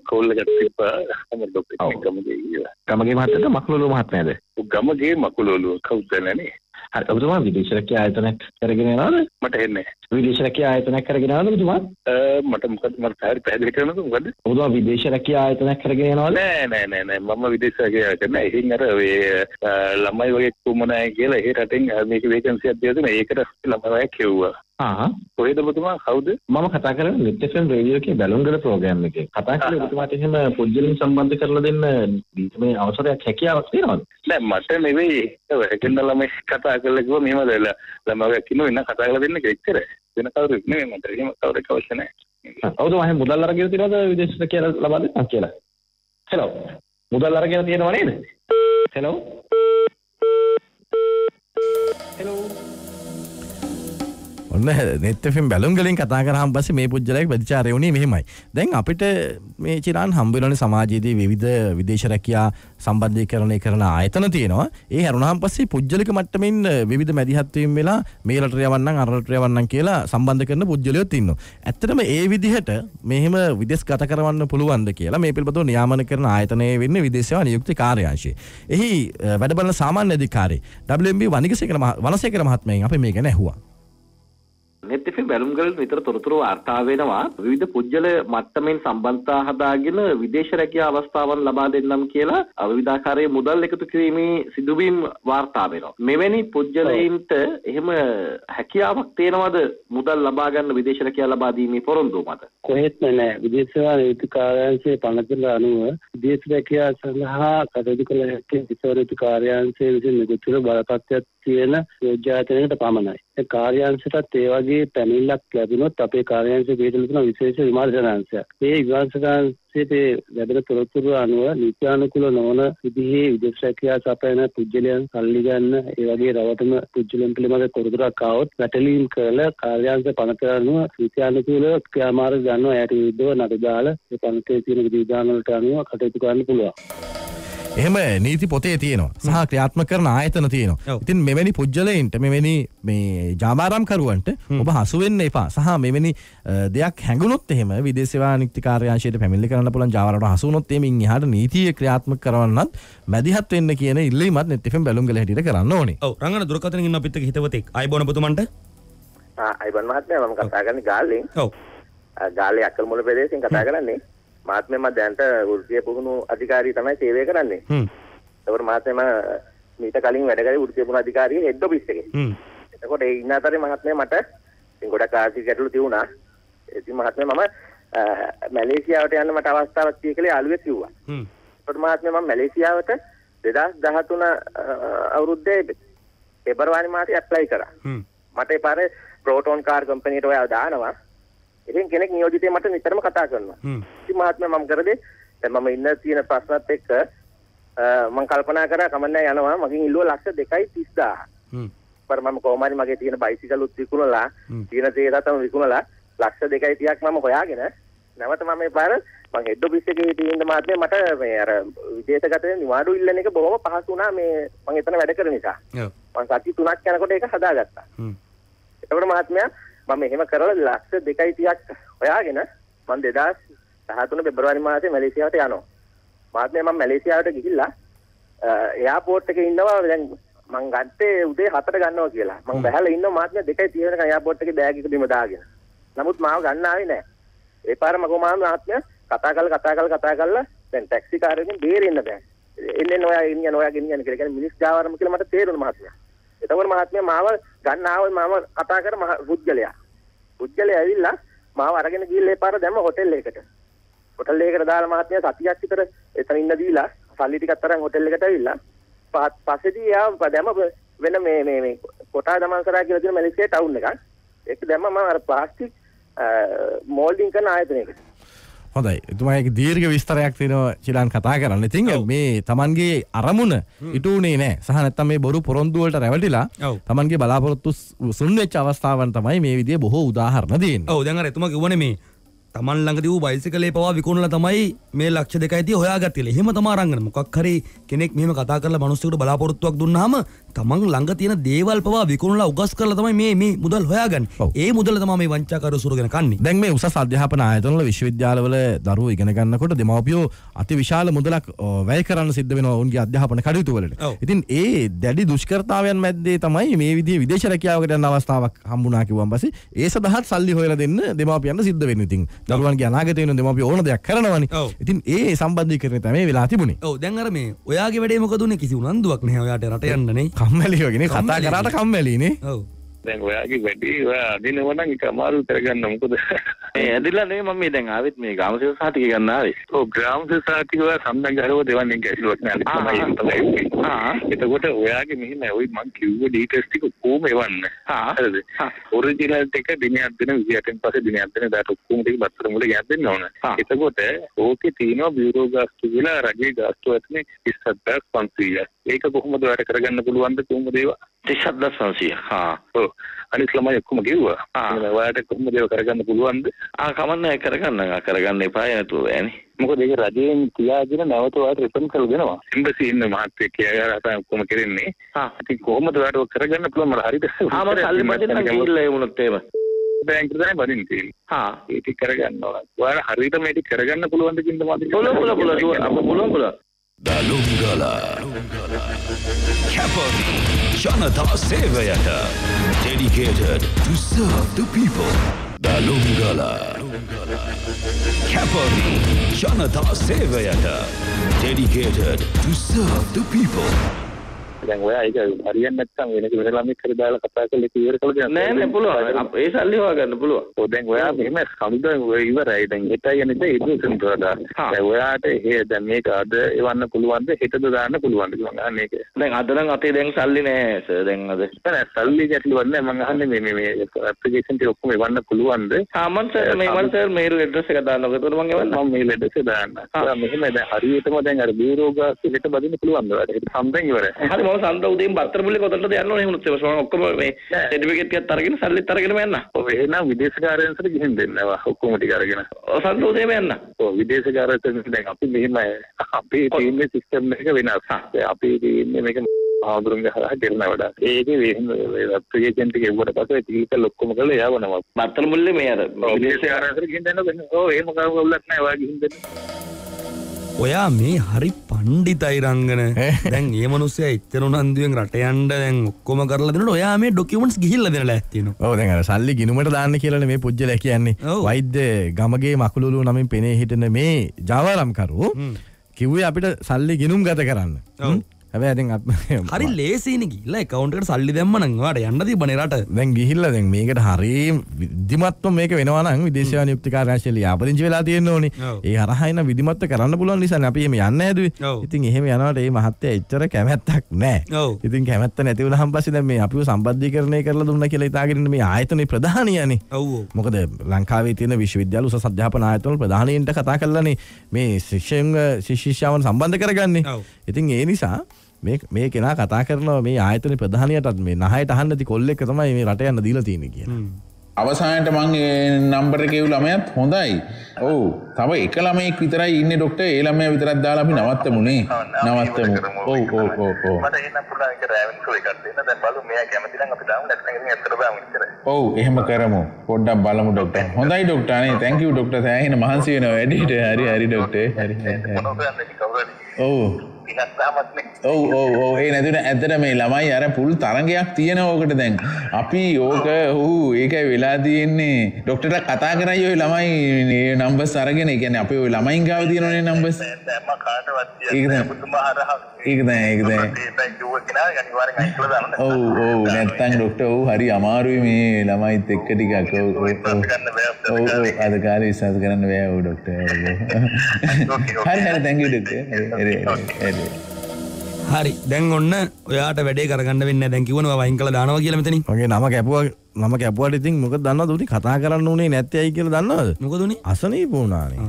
කෝල් එකක් තිබ්බා තමයි ඩොක්ටර් ගමගේ කියලා. ගමගේ මහත්තයාද මකුලුව මහත්මයාද? ගමගේ මකුලුව කවුද නැනේ. හරි ඔබතුමා විදේශ රැකියා ආයතනයක් කරගෙන යනවද? මට එන්නේ. විදේශ රැකියා ආයතනයක් කරගෙන යනවද ඔබතුමා? මට මොකද මට හරි පැහැදිලි කරනවද මොකද? ඔබතුමා විදේශ රැකියා ආයතනයක් කරගෙන යනවද? නෑ නෑ නෑ නෑ මම විදේශ රැකියා කරන්නේ. එහෙන් අර ඔය ළමයි වගේ කුමනයි කියලා ඒ රටෙන් මේක වේකන්සියක් දීලා තියෙනවා. ඒකට ළමයි කිව්වා. ආ කොහෙද ඔබතුමා කවුද? මම කතා කරන්නේ නෙට් FM රේඩියෝ එකේ බැලුම්ගල ප්‍රෝග්‍රෑම් එකේ. කතා කරලා ඔබතුමාට එහෙම පුජ්‍යලින් සම්බන්ධ කරලා දෙන්න මේ අවසරයක් හැකියාවක් තියෙනවද? නෑ මට නෙවෙයි. හැකෙන්න ළමයි කතා කරලා කිව්වා මෙහෙම දෙලා ළමයි කිනෝ ඉන්න කතා කරලා දෙන්න එච්චර. වෙන කවුරුත් නෙවෙයි මට. එහෙම කවුරක් අවශ්‍ය නෑ. ඔබතුමා එහෙම මුදල් අරගෙන තියෙනවද විදේශ කියලා ලබා දෙන්න කියලා? හෙලෝ. මුදල් අරගෙන තියෙනව නේද? හෙලෝ. හෙලෝ. ඔන්න නෙත්තෙන් බැලුම්ගලින් කතා කරහම් පස මේ පුද්ජලයක් ප්‍රතිචාරය වුණේ මෙහෙමයි. දැන් අපිට මේ චිරාන් හම්බිලන සමාජයේදී විවිධ විදේශරැකයා සම්බන්ධය කරණය කරන ආයතන තියෙනවා. ඒ හැරුණහම් පස්සේ පුද්ජලික මට්ටමින් විවිධ මැදිහත්වීම් වෙලා මේලට යවන්නම් අරට යවන්නම් කියලා සම්බන්ධ කරන පුද්ජලයොත් ඉන්නවා. ඇත්තටම ඒ විදිහට මෙහෙම විදෙස් ගත කරවන්න පුළුවන්ද කියලා මේ පිළිබඳව නියාමන කරන ආයතනය වෙන්නේ විදේශේවා නියුක්ති කාර්යාංශය. එහි වැඩ බලන සාමාන්‍ය අධිකාරී WMB වනිගසේකර වනසේකර මහත්මයෙන් අපි මේ ගැන ඇහුවා. නෙත් එෆෙම් බැලුම්ගල නිතර තොරතුරු වාර්තා වෙනවා විවිධ පුජ්‍යල මට්ටමින් සම්බන්ධතා හදාගෙන විදේශ රැකියා අවස්ථාවන් ලබා දෙන්නම් කියලා විවිධාකාරයේ මුදල් එකතු කිරීමේ සිදුවීම් වාර්තා වෙනවා. මෙවැනි පුජ්‍යලයින්ට එහෙම හැකියාවක් තියෙනවද මුදල් ලබා ගන්න විදේශ රැකියා ලබා දීමේ පොරොන්දුව මත? කොහෙත්ම නැහැ. විදේශ සේවා නීති කාර්යාංශයේ පනතල අනුව විදේශ රැකියා සඳහා කටයුතු කළ හැකි විසර නීති කාර්යාංශයේ විසින් නිකුත් බලපත්‍රයක් තියෙන යෝජ්‍යායතනයකට පමණයි. ඒ කාර්යාංශයටත් ඒ වගේ පැමිණිල්ලක් ලැබුණොත් අපේ කාර්යාංශයේ පිළිතුරු තියෙන විශේෂ විමර්ශනාංශයක්. ඒ විමර්ශනාංශයේ ලැබෙන තොරතුරු අනුව නීත්‍යානුකූල නොවන විදිහේ විදේශ රැකියා සපයන පුද්ගලයන් සල්ලි ගන්න ඒ වගේ රවටම පුද්ගලයන් පිළිබඳ තොරතුරක් ආවොත් වැටලීම් කරලා කාර්යාංශ පනත අනුව නීත්‍යානුකූල ක්‍රියාමාර්ග ගන්නවා එයාට විරුද්ධව නඩු දාලා ඒ පනතේ තියෙන විධාන වලට අනුව කටයුතු කරන්න පුළුවන්. එහෙම නීති පොතේ තියෙනවා. සහ ක්‍රියාත්ම කරන ආයතන තියෙනවා. ඉතින් මෙවැනි පුද්ගලයින්ට මෙවැනි මේ ජාමාරම්කරුවන්ට ඔබ හසුවෙන්න එපා. සහ මෙවැනි දෙයක් හැඟුණොත් එහෙම විදේශවා නික්තිකාරයාශයට පැමිල්ලි කරන්න පුළන් ජාවරට හසුනොත් එමින් හට නීතිය ක්‍රියාත්ම කරවන්නත් මැදිහත් වෙන්න කියන ඉල්ලීමත් නෙතිෙම බැලුම්ගල හිට කරන්න ඕනේ. රංගන දුරකතන ඉන්න පිත්ත හිතවතෙක්. අයිබෝන පුතුමන්ට අයිබන් මහත්මය මම කතා කරන්නේ ගාල්ලෙන්. ගාලේ අක්කල් මුල ප්‍රදේශයෙන් කතා කරන්නේ මාත්මය මම දැන්ට වෘත්තීය පුහුණු අධිකාරී තමයි සේවය කරන්නේ. ඒකට මාත්මය මම මීට කලින් වැඩ කරේ වෘත්තීය පුහුණු අධිකාරියේ හෙඩ් ඔෆිස් එකේ. එතකොට ඒ ඉන්න අතරේ මහත්මය මට ඉතින් ගොඩක් ආර්ථික ගැටලු තියුණා. ඉතින් මහත්මය මම මැලේසියාවට යන්න මට අවස්ථාවක් තියෙ කියලා යාළුවෙක් කිව්වා. ඒකට මහත්මය මම මැලේසියාවට 2013 අවුරුද්දේ පෙබරවාරි මාසේ ඇප්ලයි කරා. මට ඒ පාරේ ප්‍රෝටෝන් කාර් කම්පැනිට ඔයා දානවා. ඉතින් කෙනෙක් නියෝජිතය මට නිතරම කතා කරනවා. ඉතින් මහත්මයා මම කරදේ දැන් මම ඉන්න තියෙන ප්‍රශ්නත් එක්ක මම කල්පනා කරා කමන්නේ යනවා මගෙන් ඉල්ලුව ලක්ෂ 2.30000. පර මම කොහොම හරි මගේ තියෙන බයිසිකලුත් විකුණලා තියෙන දේ තම විකුණලා ලක්ෂ 2.30ක් මම හොයාගෙන නැවත මම මේ පාර මම හෙඩ් ඔෆිස් එකේ තියෙන මාත්මේ මට මේ අර විදේශගත නිවාඩු ඉල්ලන එක බොහොම පහසු වුණා මේ මම එතන වැඩ කරන නිසා. මම සති 3ක් යනකොට ඒක හදාගත්තා. එතකොට මහත්මයා මම එහෙම කරලා ලක්ෂ 2.30ක් හොයාගෙන මම 2013 පෙබරවාරි මාසේ මැලේසියාවට යනවා. මාත්මයා මම මැලේසියාවට ගිහිල්ලා එයාපෝට් එකේ ඉන්නවා දැන් මං ගත්තේ උදේ 4ට ගන්නවා කියලා. මං බහැලා ඉන්නවා මාත්මයා 2.30 වෙනකන් එයාපෝට් එකේ බෑග් එක බිම දාගෙන. නමුත් මාව ගන්න ආවේ නැහැ. ඒ පාර මග මාම මහත්මයා කතා කරලා කතා කරලා කතා කරලා දැන් ටැක්සි කාර් එකෙන් බේරෙන්න බෑ. එන්නේ ඔයා ඉන්න ඔයා ගෙනියන්න කියලා. කියන්නේ මිනිස් ජාවාරම කියලා මට තේරුණා මහත්මයා. එතකොට මහත්මයා මාව ගන්න ආව මම කතා කර මහ පුජ්‍යලයා. පුජ්‍යලයා ඇවිල්ලා මාව අරගෙන ගිහිල්ලා ඒ පාර දැම්ම හොටෙල් එකකට. හොටෙල් එකකට දාලා මහත්මයා සතියක් විතර එතන ඉන්න දීලා සල්ලි ටිකක් අරන් හොටෙල් එකට ඇවිල්ලා පස්සේදී යා දැම්ම වෙන මේ මේ මේ කොටා දමන්සරා කියලා තියෙන මැලේසියා ටවුන් එකක්. ඒක දැම්ම මම අර ප්ලාස්ටික් මෝල්ඩින් කරන ආයතනයකට. හොඳයි. එතුමයි දීර්ඝ විස්තරයක් තියෙනවා චිලාන් කතා කරන්න. ඉතින් මේ තමන්ගේ අරමුණ ඉටුනේ නෑ. සහ නැත්තම් මේ බොරු පොරොන්දුවලට රැවටිලා තමන්ගේ බලාපොරොත්තු සුන් වෙච්ච අවස්ථාවන් තමයි මේ විදිහේ බොහෝ උදාහරණ දෙන්නේ. ඔව්. දැන් අර එතුමා කිව්වනේ මේ තමන් ළඟදී වූ බයිසිකලේ පවා විකුණලා තමයි මේ ලක්ෂ දෙකයි තිය හොයාගත්තේ. එහෙම තමයි අරන් මොකක් හරි කෙනෙක් මෙහෙම කතා කරලා මිනිස්සුන්ට බලාපොරොත්තුවක් දුන්නාම තමන් ළඟ තියෙන දේවල් පවා විකුණලා උගස් කරලා තමයි මේ මේ මුදල් හොයාගන්නේ. ඒ මුදල තමයි මේ වංචාකාරයෝ සුරගෙන කන්නේ. දැන් මේ උසස් අධ්‍යාපන ආයතනවල විශ්වවිද්‍යාලවල දරුවෝ ඉගෙන ගන්නකොට දෙමව්පියෝ අති විශාල මුදලක් වැය කරන්න සිද්ධ වෙනවා ඔවුන්ගේ අධ්‍යාපන කටයුතු වලට. ඉතින් ඒ දැඩි දුෂ්කරතාවයන් මැද්දේ තමයි මේ විදිහේ විදේශ රැකියාවකට යන අවස්ථාවක් හම්බුණා කිව්වන් පස්සේ ඒ සඳහා සල්ලි හොයලා දෙන්න දෙමව්පියන්ට සිද්ධ වෙනවා. ඉතින් දරුවන්ගේ අනාගතය වෙන දෙමව්පියෝ ඕන දෙයක් කරනවනේ. ඉතින් ඒ සම්බන්ධීකරණය තමයි වෙලා තිබුණේ. ඔව් දැන් අර මේ ඔයාගේ වැඩේ මොකද උනේ කිසි උනන්දුවක් නැහැ ඔයාට රට යන්නනේ. කම්මැලි වගේනේ කතා කරාට කම්මැලිනේ. ඔව්. දැන් ඔයාගේ වැඩේ ඔයා අදිනව නම් ඒක අමාරු කරගන්න මොකද *laughs* මේ ඇදිලා නෙමෙයි මම මේ දැන් ආවෙත් මේ ගාම සේව සහතික ගන්න ආවේ. ඔව් ග්‍රාම සේව සහතික ඔයා සම්බන්ධව දෙවන්නේ ගැසලුවක් නෑ. ආ එතකොට ඔයාගේ මෙහෙම ඔයි මං කිව්ව ඩීටේල්ස් ටික කොහොම එවන්න. හරිද? ඔරිජිනල් ටික දිනයක් දෙන 28න් පස්සේ දිනයක් දෙන දාට ඔක්කොම ටික බත්තර මුල ගියක් දෙන්න ඕන. එතකොට ඕකේ තියෙනවා බියුරෝ ගාස්තු කියලා රජයේ ගාස්තු ඇතුලේ 27500. ඒක කොහොමද වැඩ කරගන්න පුළුවන්ද කොහොමද ඒවා? 37500. හා. ඔව්. අනිත් ළමයි ඔක්කොම ගෙව්වා. ඔයාලට කොහොමද ඒක කරගන්න පුළුවන්ද? ආ කමන්නේ කරගන්න කරගන්න එපා නේතු ඇනේ. මොකද ඒක රජයෙන් තියාගෙන නැවත ඔයාලට රිටර්න් කරලා දෙනවා. එම්බසි ඉන්න මහත්තයෙක් කියලා තමයි ඔක්කොම කරන්නේ. හා. ඉතින් කොහොමද ඔයාලට ඔක කරගන්න පුළුවන් මට හරියට. ආ මම සල්ලි මදින්න ගිහිල්ලා ඒ වුණත් එහෙම. බැංකුවට තමයි බදින්න තියෙන්නේ. හා. ඒ ටික කරගන්න ඕන. ඔයාලා හරියට මේ ටික කරගන්න පුළුවන්ද කියන මාතෘකාව. පුළුවන් පුළුවන් පුළුවන් පුළුවන් The Lungala. Capone, Janata Sevayata. Dedicated to serve the people. The Lungala. Capone, Janata Sevayata. Dedicated to serve the people. දැන් ඔයා ඒක හරියන්නේ නැත්නම් වෙන වෙන ළමෙක් හරි දාලා කතා කරලා ඒක ඉවර කළා නෑ නෑ පුළුවන්. ඒ සල්ලි හොයාගන්න පුළුවන්. ඔය දැන් ඔයා මෙහෙම සමුද ඔය ඉවරයි. දැන් හෙටයි අනිත් ඉදුසෙන්ට වඩා දැන් ඔයාට ඒ දැන් මේක අද එවන්න පුළුවන්ද? හෙටද දාන්න පුළුවන්ද මම අහන්නේ ඒක. දැන් අද නම් අතේ දැන් සල්ලි නෑ සර් දැන් අද. නෑ සල්ලි ගැටලුවක් නෑ. මම අහන්නේ මේ මේ මේ ඇප්ලිකේෂන් ටික ඔක්කොම එවන්න පුළුවන්ද? ආ මං සර් මේ මං සර් මේල් ඇඩ්‍රස් එක දාන්නකෝ එතකොට මං එවන්න. මම මේ ලෙඩස දාන්න. ඔයා මෙහෙම දැන් හරියටම දැන් අර බියුරෝ ගාස් හෙට බදින්න පුළුවන්ද? ඔයාට? හෙට සම්බෙන් ඉවරයි. හරි මම සඳ උදේම බත්තර මුල්ලේ කොතනද යන්න ඕනේ එහෙමනොත් මම ඔක්කොම මේ සර්ටිෆිකේට් එකත් අරගෙන සල්ලිත් අරගෙනම යන්න. ඔව් එහෙනම් විදේශකාරයන්සට ගිහින් දෙන්නවා ඔක්කොම ටික අරගෙන. ඔව් සඳ උදේම යන්න. ඔව් විදේශකාරයන් දැන් අපි මෙහෙම අපේ ටීම් එකේ සිස්ටම් එක වෙනස්. අපි තියෙන්නේ මේක ආඳුරුන්ගේ හරහා දෙන්න වඩා ඒකේ වෙන ඇප්ලිකේෂන් ටික එවුවට පස්සේ ටිකල් ඔක්කොම කරලා යවනවා. බත්තර මුල්ලේ මේ අර විදේශකාරයන්ට ගිහින් දෙන්න. ඔව් එහෙම කවුරුත් නැහැ ඔයා ගිහින් දෙන්න ඔයා මේ හරි පණ්ඩිතයි රංගන දැන් ඒ මනුස්සය එච්චර උනන්දුවෙන් රට යන්න දැන් ඔක්කොම කරලා දෙනකොට ඔයා මේ ඩොකියුමන්ට්ස් ගිහිල්ලා දෙනලා ඇත්තිනවා ඔව් දැන් සල්ලි ගිනුමට දාන්න කියලා මේ පුජ්‍යල කියන්නේ. වෛද්‍ය ගමගේ මකුළුළු නමින් පෙනී හිටන මේ ජාවාරම්කරු කිව්වේ අපිට සල්ලි ගිනුම් ගත කරන්න අප- හරි ලේසින ගිල්ල එකකවන්ට සල්ලි දැම්මන වාට යන්න තිබන රට. දැන් ගිහිල්ල දැන් මේකට හරි විදිමත්ව මේක වෙනවනම් විදේශ නියුක්තිකාරශල යාපරිංචි වෙලා තියෙන්න ඕනේ. ඒ හරහයින විදිමත්ව කරන්න පුළුවන් නිසා අපි එම යන්න ඇදුවේ ඉතින් එහෙම යනවට ඒ මහත්තය එච්චර කැමැත්තක් නෑ ඉතින් කැමැත්ත නැතිවල හම්පසි දැන් මේ අපිව සම්බද්ධීකරණය කරලා දුන්න කියලා හිතාගෙන මේ ආයතනයේ ප්‍රධානියනේ. මොකද ලංකාවේ තියෙන විශ්වවිද්‍යාල උසස් අධ්‍යාපන ආයතනවල ප්‍රධානීන්ට කතා කරලානේ මේ ශිෂ්‍යයන් ශිෂ්‍යාවන් සම්බන්ධ කරගන්නේ. ඉතින් ඒ නිසා මේ මේ කෙනා කතා කරනවා මේ ආයතන ප්‍රධානයටත් මේ නහයට අහන්න ඇති කොල්ලෙක් තමයි මේ රට යන්න දීලා තියෙන්නේ කියලා. අවසානයට මං නම්බර කෙව් ළමයත් හොඳයි. ඔවු. තව එක ළමෙක් විතරයි ඉන්න ඩොක්ට ඒ ළමය විතරත් දාලා අපි නවත්තමුණේ නවත්තමු. ඔව් ඔව් ඔව් ඔව්. මට එන්න පුළුවන් ඒක රෑවන් ෂෝ එකක් දෙන්න. දැන් බලමු මෙයා කැමති නම් අපි දාමු. නැත්නම් ඉතින් ඇත්තට බෑමු ඉච්චර ඔව් එහෙම කරමු. පොඩ්ඩක් බලමු ඩොක්ටර් හොඳයි ඩොක්ටර් අනේ තැන්ක් යූ ඩොක්ටර් සෑහෙන මහන්සි වෙනවා වැඩිට. හරි හරි ඩොක්ටර් හරි හරි? ඔව් ඔව් ඔව් ඔව්. ඒ නැතුන ඇතට මේ ළමයි අර පුල් තරගයක් තියෙන ඕකට දැන්. අපි ඕක හූ ඒකයි වෙලා තියෙන්නේ. ඩොක්ටට කතා කරයි ඔය ළමයි නම්බස් අරගෙන. ගැන අප ඔය ළමයින් ගාව තියෙනනේ නම්බස් ඒක ඒක ඔව් ඔව්. නැත්තං ඩොක්ට ඔව් හරි අමාරුයි මේ ළමයිත් එක්ක ටිකක්. ඔව් අද කාලේ විශ්වාස කරන්න බෑ ඔව් ඩොක්ටර් *laughs* හරි හරි. තැන්ක් යූ ඩොක්ටර් හරි. දැන් ඔන්න ඔයාට වැඩේ කරගන්න වෙන්න දැන් කිවනවා වයින් කළ දානවා කියලා මෙතනින්. මගේ නම කැපුවා නම කැපුවට ඉතින් මොකද දන්නවද උනි? කතා කරන්න උනේ නැත්තේ ඇයි කියලා දන්නවද? මොකද උනේ? අසනීප වුණානේ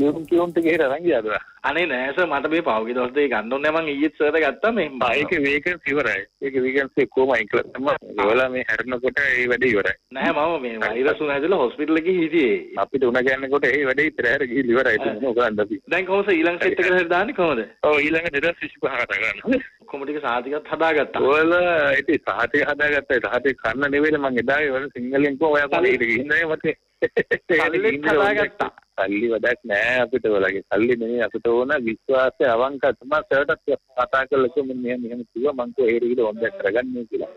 නියුම් කියොන්ට ගෙහෙර අරන් ගියාද අනේ නෑ සර් මට මේ පහුගිය දවස් ගන්න ඕනේ මං ඊයේත් සර් ගත්තා මේ ඒක වේකන්ස් ඉවරයි. ඒක වේකන්ස් අයින් කළා තමයි ඒවලා මේ හැරෙනකොට ඒ වැඩේ ඉවරයි. නෑ මම මේ වෛරස් උන හැදලා හොස්පිටල් එකේ හිටියේ. අපිට උණ ගන්නකොට ඒ වැඩේ ඉතර හැර ගිහින් ඉවරයි. මොකද කරන්නේ අපි? දැන් කොහොමද ඊළඟ සෙට් එකට හරි දාන්නේ කොහොමද? ඔව් ඊළඟ 2025 කතා කරන්න කොහොම ටික සාතිකත් හදාගත්තා. ඔයාලා ඉතින් සහතික හදාගත්තා. සහතික කන්න නෙවෙයි මං එදාගේ වල සිංහලෙන් කෝ ඔයා කොහේ ගිහින් නෑ මට සල්ලිත් හදාගත්තා *laughs* සල්ලි වැඩක් නෑ අපිට ඔයාලගේ. සල්ලි නෙවෙයි අපිට ඕන විශ්වාසය අවංක තමයි සර්ටත් කතා කරලා කිව්ව මෙන්න මෙහෙම කිව්වා. මං කෝ ඒ රිවිල හොඳක් කරගන්නේ කියලා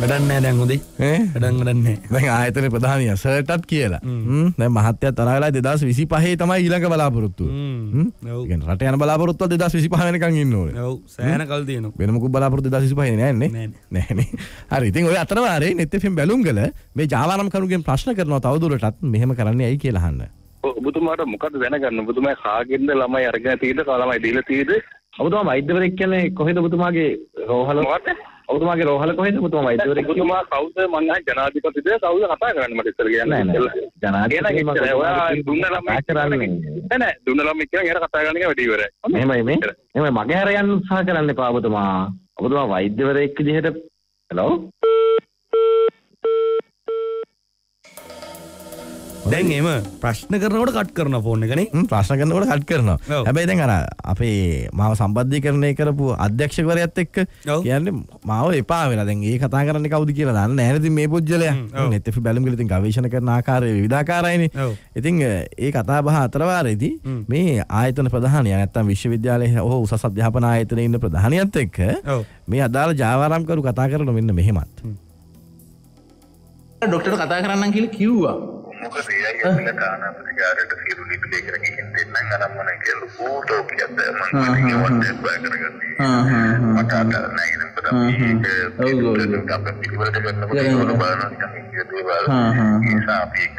වැඩක් නෑ දැන් හොඳේ. වැඩක් වැඩක් නෑ දැන් ආයතන ප්‍රධානිය සර්ටත් කියලා. හ්ම්. දැන් මහත්තයා තරහ වෙලා 2025 තමයි හ්ම්. කියන්නේ රට යන බලාපොරොත්තුව 2025 වෙනකන් ඉන්න ඕනේ. ඔව්. සෑහෙන කල් තියෙනවා. වෙන මොකුත් බලාපොරොත්තු 2025 නෑනේ නෑනේ හරි ඉතින් ඔය අතරවාරේ net fm බැලුම්ගල මේ ජාවානම් කරුගෙන් ප්‍රශ්න කරනවා තවදුරටත් මෙහෙම කරන්නේ ඇයි කියලා අහන්න. ඔබතුමාට මොකද දැනගන්න? ඔබතුමා කාගෙන්ද ළමයි අරගෙන තියෙද ළමයි දීලා තියෙද ඔබතුමා වෛද්‍යවරයෙක් කියන්නේ කොහෙද ඔබතුමාගේ රෝහල? ඔබතුමාගේ රෝහල කොහෙද ඔබතුමා වෛද්‍යවරයෙක් ඔබතුමා කවුද? මං අහන්නේ ජනාධිපතිද? කවුද? කතා කරන්නේ මට ඉස්සර කියන්නේ. නෑ නෑ. ජනාධිපති ඔයා දුන්න ළමයි කරන්නේ. නෑ නෑ. දුන්න ළමයි කියන එයාට කතා කරන්න වැඩි ඉවරයි මෙහෙමයි මේ. එහෙමයි. මගේ හැර යන්න උත්සාහ කරන්න එපා ඔබතුමා. ඔබතුමා වෛද්‍යවරයෙක් විදිහට. හෙලෝ දැන් එම ප්‍රශ්න කරනකොට කට් කරන ෆෝන් එකනේ. ප්‍රශ්න කරනකොට කට් කරනවා. හැබැයි දැන් අර අපේ මාව සම්බද්ධීකරණය කරපු අධ්‍යක්ෂකවරයත් එක්ක කියන්නේ මාව එපා වෙලා. දැන් ඒ කතා කරන්නේ කවුද කියලා දන්නේ නැහැ නේද මේ පුජ්‍යලයා. නෙත් එෆි බැලුම් ගල ඉතින් ගවේෂණ කරන ආකාරය විවිධාකාරයිනේ. ඉතින් ඒ කතා බහ අතරවාරේදී මේ ආයතන ප්‍රධානය නැත්තම් විශ්වවිද්‍යාලයේ හෝ උසස් අධ්‍යාපන ආයතනයේ ඉන්න ප්‍රධානියත් එක්ක. මේ අදාළ ජාවාරම්කරු කතා කරන මෙන්න මෙහෙමත්. ඩොක්ටර් කතා කරන්න කියලා කිව්වා මොකද ඒ අය කියලා දාන ප්‍රතිකාරයට සියලු ලිපි දෙක ගිහින් දෙන්නම් අරන් මම කියලා ෆෝටෝ කියද්ද මම WhatsApp එක කරගන්නේ. මට අද නෑ නේද මේක. අපේ පිළිවෙලට කරනකොට. ඒගොල්ලෝ බලනවා නිකන් ඉන්න දේවල්. නිසා අපි ඒක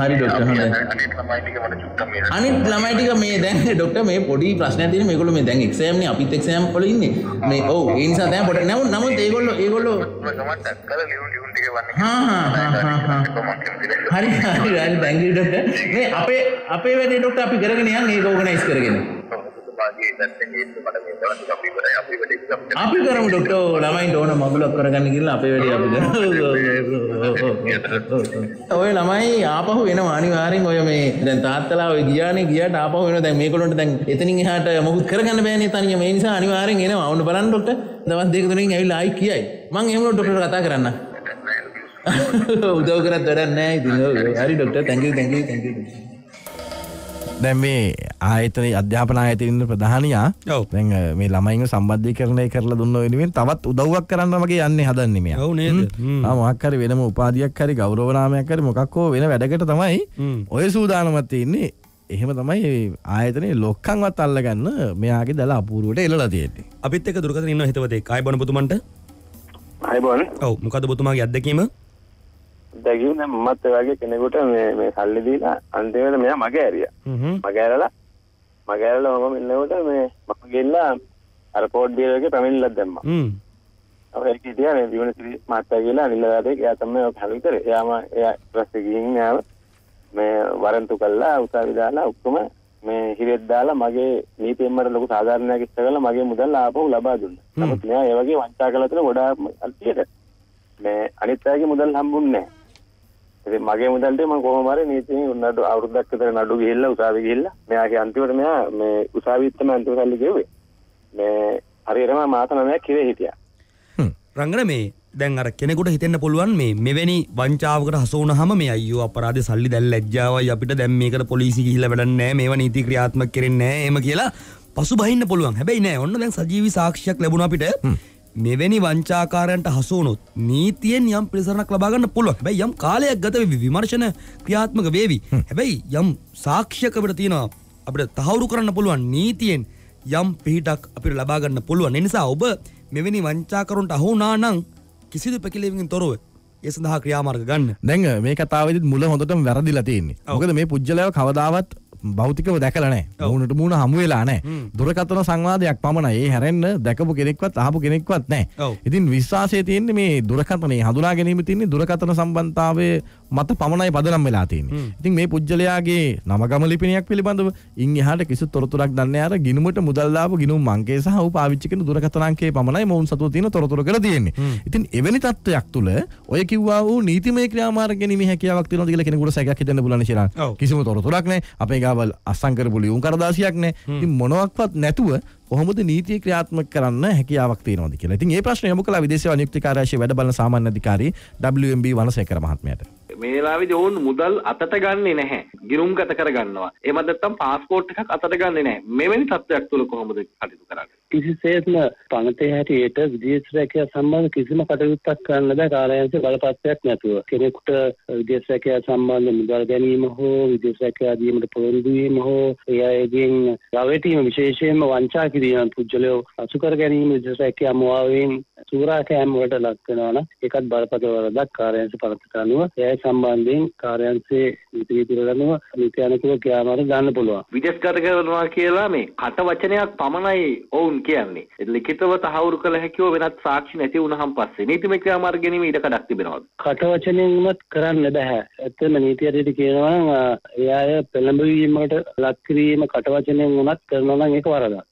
හරි ඩොක්ටර් හොඳයි. අනිත් ළමයි ටික මට චුට්ටක් මේ අනිත් ළමයි ටික මේ දැන් ඩොක්ටර් මේ පොඩි ප්‍රශ්නයක් තියෙන මේගොල්ලෝ මේ දැන් එක්සෑම් නේ. අපිත් එක්සෑම් වල ඉන්නේ. මේ ඔව් ඒ නිසා දැන් පොඩි නමුත් ඒගොල්ලෝ ඒගොල්ලෝ ගමන් දැක්කලා ලියුම් ලියුම් ටික වන්නේ. හා හා. හා හා හරි හරි හරි thank you ඩොක්ටර් මේ අපේ අපේ වැඩේ ඩොක්ටර් අපි කරගෙන යන් ඒක ඕගනයිස් කරගෙන. මාගේ දැන් ඒක මට මේ දවස් අපි ඉවරයි අපි වැඩේ ඉස්සම් අපි කරමු ඩොක්ටර් ළමයින්ට ඕන මගුලක් කරගන්න කියලා අපේ වැඩේ අපි කරමු. ඔය ළමයි ආපහු එනවා අනිවාර්යෙන් ඔය මේ දැන් තාත්තලා ඔය ගියානේ ගියාට ආපහු එනවා. දැන් මේගොල්ලන්ට දැන් එතනින් එහාට මොකුත් කරගන්න බෑනේ තනියම. ඒ නිසා අනිවාර්යෙන් එනවා. ඔන්න බලන්න ඩොක්ටර් දවස් දෙක තුනකින් ඇවිල්ලා ආයි කියයි. මං එහෙම ඩොක්ටර්ට කතා කරන්න. *laughs* උදව් කරත් ඔව් ඔව්. හරි thank you thank you දැන් මේ ආයතන අධ්‍යාපන ආයතන ඉන්න ප්‍රධානියා ඔව්. දැන් මේ ළමයින්ව සම්බන්ධීකරණය කරලා දුන්න වෙනුවෙන් තවත් උදව්වක් කරන්න වගේ යන්නේ හදන්නේ මෙයා. ඔව් නේද? හ්ම්. ආ මොකක් හරි වෙනම උපාධියක් හරි ගෞරව නාමයක් හරි මොකක් හෝ වෙන වැඩකට තමයි. ඔය සූදානමත් තියෙන්නේ. එහෙම තමයි ආයතනයේ ලොක්කන්වත් අල්ලගන්න මෙයාගේ දල අපූරුවට එල්ලලා තියෙන්නේ. අපිත් එක්ක දුරකථන ඉන්න හිතවතේ ආයි බොන පුතුමන්ට අයිබෝන් ඔව් මොකද පුතුමාගේ අත්දැකීම දැකිව මත් වගේ කෙනෙකුට මේ මේ සල්ලි දීලා අන්තිමට මෙයා මගේ ඇරිය. මගේ ඇරලා මගේ ඇරලා මම ඉන්නකොට මේ මම ගිහිල්ලා අර පෝට් බියර් එකේ පැමිණිල්ලක් දැම්මා. හ්ම්. අපේ හිටියා මේ දිවනසිරි මහත්තයා කියලා අනිල් දාතේ එයා තමයි ඔක හලු කරේ. එයාම එයා ඊපස්සේ ගිහින් ආව මේ වරන්තු කළා උසාවි දාලා ඔක්කොම මේ හිරෙත් දාලා මගේ නීතියෙන් මට ලොකු සාධාරණයක් ඉස්ස කරලා මගේ මුදල් ආපහු ලබා දුන්නා. නමුත් මෙයා ඒ වගේ වංචා කළා කියලා ගොඩාක් අල්තියට මේ අනිත් අයගේ මුදල් හම්බුන්නේ නැහැ. ඉතින් මගේ මුදල් ටික මම කොහොම හරි නීතියෙන් නඩු අවුරුද්දක් විතර නඩු ගිහිල්ලා උසාවි ගිහිල්ලා. මෙයාගේ අන්තිමට මෙයා මේ උසාවිත් තමයි අන්තිම සල්ලි ගෙව්වේ. මේ හරියටම මාස 9ක් කිරේ හිටියා. රංගන මේ දැන් අර කෙනෙකුට හිතෙන්න පුළුවන් මේ මෙවැනි වංචාවකට හසු වුණාම මේ අයියෝ අපරාධේ සල්ලි දැන් ලැජ්ජාවයි අපිට දැන් මේකට පොලිසිය ගිහිල්ලා වැඩක් නැහැ මේවා නීති ක්‍රියාත්මක කරන්නේ නැහැ එහෙම කියලා පසුබහින්න පුළුවන්. හැබැයි නෑ ඔන්න දැන් සජීවී සාක්ෂියක් ලැබුණා අපිට මෙවැනි වංචාකාරයන්ට හසු වුණොත් නීතියෙන් යම් පිළිසරණක් ලබා ගන්න පුළුවන්. හැබැයි යම් කාලයක් ගත විමර්ශන ක්‍රියාත්මක වේවි. හැබැයි යම් සාක්ෂියක් අපිට තියෙනවා අපිට තහවුරු කරන්න පුළුවන් නීතියෙන් යම් පිහිටක් අපිට ලබා ගන්න පුළුවන්. ඒ නිසා ඔබ මෙවැනි වංචාකරුන්ට අහු වුණා නම් කිසිදු පැකිලීමකින් තොරව ඒ සඳහා ක්‍රියාමාර්ග ගන්න. දැන් මේ කතාවේදීත් මුල හොඳටම වැරදිලා තියෙන්නේ. මොකද මේ පුජ්‍යලයව කවදාවත් භෞතිකව දැකලා නැහැ. මූණට මූණ හමු වෙලා නැහැ. දුරකථන සංවාදයක් පමණයි. ඒ හැරෙන්න දැකපු කෙනෙක්වත් අහපු කෙනෙක්වත්. නැහැ. ඉතින් විශ්වාසය තියෙන්නේ මේ දුරකථනේ හඳුනා ගැනීම තියෙන්නේ දුරකථන සම්බන්ධතාවයේ මත පමණයි පදනම් වෙලා තියෙන්නේ. ඉතින් මේ පුජ්‍යලයාගේ නම ගම ලිපිනයක් පිළිබඳව ඉන් එහාට කිසි තොරතුරක් දන්නේ අර ගිනුමට මුදල් දාපු ගිනුම් අංකය සහ ඌ පාවිච්චි කරන දුරකථන අංකය පමණයි මොවුන් සතුව තියෙන තොරතුරු කියලා තියෙන්නේ. ඉතින් එවැනි තත්ත්වයක් තුළ ඔය කිව්වා වූ නීතිමය ක්‍රියාමාර්ග ගැනීමේ හැකියාවක් තියෙනවද කියලා කෙනෙකුට සැකයක් හිතෙන්න පුළුවන්. ඔව්. කිසිම තොරතුරක් නැහැ. අපේ ගාවල් අස්සම් කරපු ලියුම් කරදාසියක් නැහැ. ඉතින් මොනවත්වත් නැතුව කොහොමද නීතිය ක්‍රියාත්මක කරන්න හැකියාවක් තියෙනවද කියලා. ඉතින් මේ ප්‍රශ්නේ යොමු කළා විදේශ නියුක්ති කාර්යාලයේ වැඩ බලන සාමාන්‍ය අධිකාරී WMB වනසේකර මහත්මයාට. මේ වෙලාවේදී ඔවුන් මුදල් අතට ගන්නෙ නැහැ. ගිණුම්ගත කර ගන්නවා. එහෙම නැත්නම් පාස්පෝර්ට් එකක් අතට ගන්නෙ නැහැ. මෙවැනි තත්ත්වයක් තුළ කොහොමද කටයුතු කරන්නේ? කිසිසේත්ම පනතේ හැටියට විදේශ රැකියා සම්බන්ධ කිසිම කටයුත්තක් කරන්න බෑ කාර්යාංශ බලපත්‍රයක් නැතුව. කෙනෙකුට විදේශ රැකියා සම්බන්ධ මුදල් ගැනීම හෝ විදේශ රැකියා දීමට පොරොන්දු වීම හෝ ඒ අයගෙන් රැවටීම විශේෂයෙන්ම වංචා කිරීම පුජ්‍යලෝ අසු කර ගැනීම විදේශ රැකියා මුවාවෙන් සූරා කෑම වලට ලක් වෙනවා නම් ඒකත් බරපතල වරදක් කාර්යාංශ පනතට අනුව ඒ සම්බන්ධයෙන් කාර්යාංශයේ නීති විදිහට අනුව නීති අනුකූල ක්‍රියාමාර්ග ගන්න පුළුවන්. විදේශගත කරනවා කියලා මේ කට වචනයක් පමණයි ඔවුන් කියන්නේ. ලිඛිතව තහවුරු කළ හැකිව වෙනත් සාක්ෂි නැති වුණාන් පස්සේ නීතිමය ක්‍රියාමාර්ග ගැනීම ඉඩකඩක් තිබෙනවද? කට වචනයෙන්වත් කරන්න බෑ. ඇත්තම නීති හරියට කියනවා නම් අය පෙළඹවීමකට ලක් කිරීම කට වචනයෙන් වුණත් කරනවා නම් ඒක වරදක්.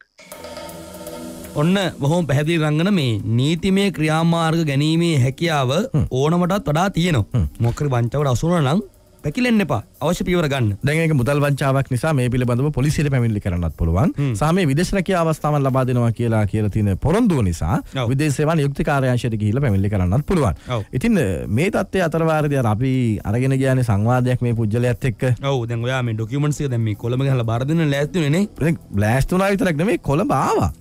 ඔන්න බොහොම පැහැදිලි රංගන මේ නීතිමය ක්‍රියාමාර්ග ගැනීමේ හැකියාව ඕනමටත් වඩා තියෙනවා. හරි වංචාවට අසු වුණා නම් පැකිලෙන්න එපා අවශ්‍ය පියවර ගන්න දැන් ඒක මුදල් වංචාවක් නිසා මේ පිළිබඳව පොලිසියට පැමිණිලි කරන්නත් පුළුවන් සහ මේ විදේශ රැකියා අවස්ථාවන් ලබා දෙනවා කියලා කියලා තියෙන පොරොන්දුව නිසා විදේශ සේවා නියුක්ති කාර්යාංශයට ගිහිල්ලා පැමිණිලි කරන්නත් පුළුවන්. ඉතින් මේ තත්ත්වය අතරවාරදී අර අපි අරගෙන ගියානේ සංවාදයක් මේ පුජ්‍යලයත් එක්ක. ඔව් දැන් ඔයා මේ ඩොකියුමන්ට්ස් එක දැන් මේ කොළඹ ගහලා බාර දෙන්න ලෑස්තිනේ නේ. දැන් ලෑස්ති වුණා විතරක් නෙමෙයි කොළඹ ආවා.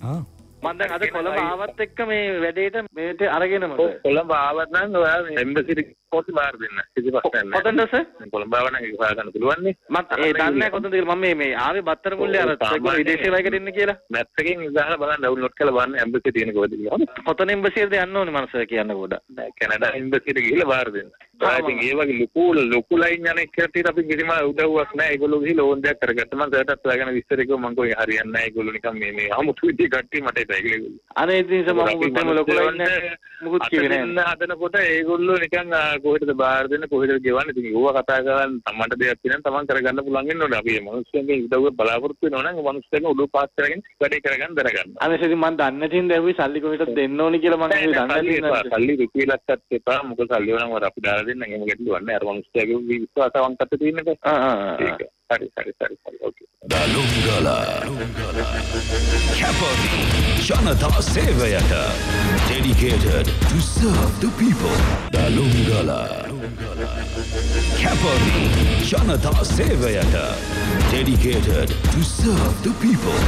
මම දැන් අද කොළඹ ආවත් එක්ක මේ වැඩේට මේට අරගෙනම කොළඹ ආවත් නම් ඔයා එම්බසි පොත් බාර දෙන්න. කිසි ප්‍රශ්නයක් නැහැ. කොතනද සර් කොළඹ ආව නම් ඒක හොයාගන්න පුළුවන් නේ. මත් ඒ දන්නේ නැහැ කොතනද කියලා මම මේ මේ ආවේ බත්තර මුල්ලේ අර විදේශ සේවයකට ඉන්න කියලා. මැප් එකෙන් ඉඳලා බලන්න ඩවුන්ලෝඩ් කරලා බලන්න එම්බසි තියෙන කොහෙද කියලා. කොතන එම්බසියද යන්න ඕනේ මනස කියන්න පොඩ කැනඩා එම්බසියට ගිහිල්ලා බාර දෙන්න. ඉතින් ඒ වගේ ලොකු ලොකු ලයින් යන එකට අපි කිසිම උදව්වක් නැහැ ඒගොල්ලෝ ගිහිල්ලා ඕන් දෙයක් කරගත්ත. මම සර්ටත් ඔයාගෙන විස්තර කිව්වා මම කොහේ හරියන්නේ නැහැ ඒගොල්ලෝ නිකන් මේ මේ 아무තු විදිහට කට්ටිය මට ඒක අනේ ඉතින් මම මුකුත්ම ලොකු ලයින් මුකුත් කිව්වේ නැහැ. හදනකොට ඒගොල්ලෝ නිකන් කොහෙටද බාර දෙන්න? කොහෙටද ගෙවන්නේ? ඉතින් ඕවා කතා කරන් තමන්ට දෙයක් තියෙනවා තමන් කරගන්න පුළුවන් වෙන්න ඕනේ. අපි මිනිස්සුන්ගේ උදව්ව බලාපොරොත්තු වෙනවා නම් මිනිස්සුන්ගේ උඩ පාස් කරගෙන වැඩේ කරගන්න දරගන්න අනේ ඉතින් මම දන්නේ තින්ද ඇහුවේ සල්ලි කොහෙටද දෙන්න ඕනේ කියලා මම දන්නේ නැහැ සල්ලි රුපියලක්වත් එපා. මොකද සල්ලි වුණාම අපි දාලා දෙන්න එහෙම ගැටලුවක් නැහැ. අර මිනිස්සුන්ගේ විශ්වාසවන්තත්වය තියෙනකෝ ආ ආ හරි හරි හරි හරි ඕකේ දලුංගල කැපවී ජනතා සේවයට dedicated to serve the people. දලුංගල කැපවී ජනතා සේවයට dedicated to serve the people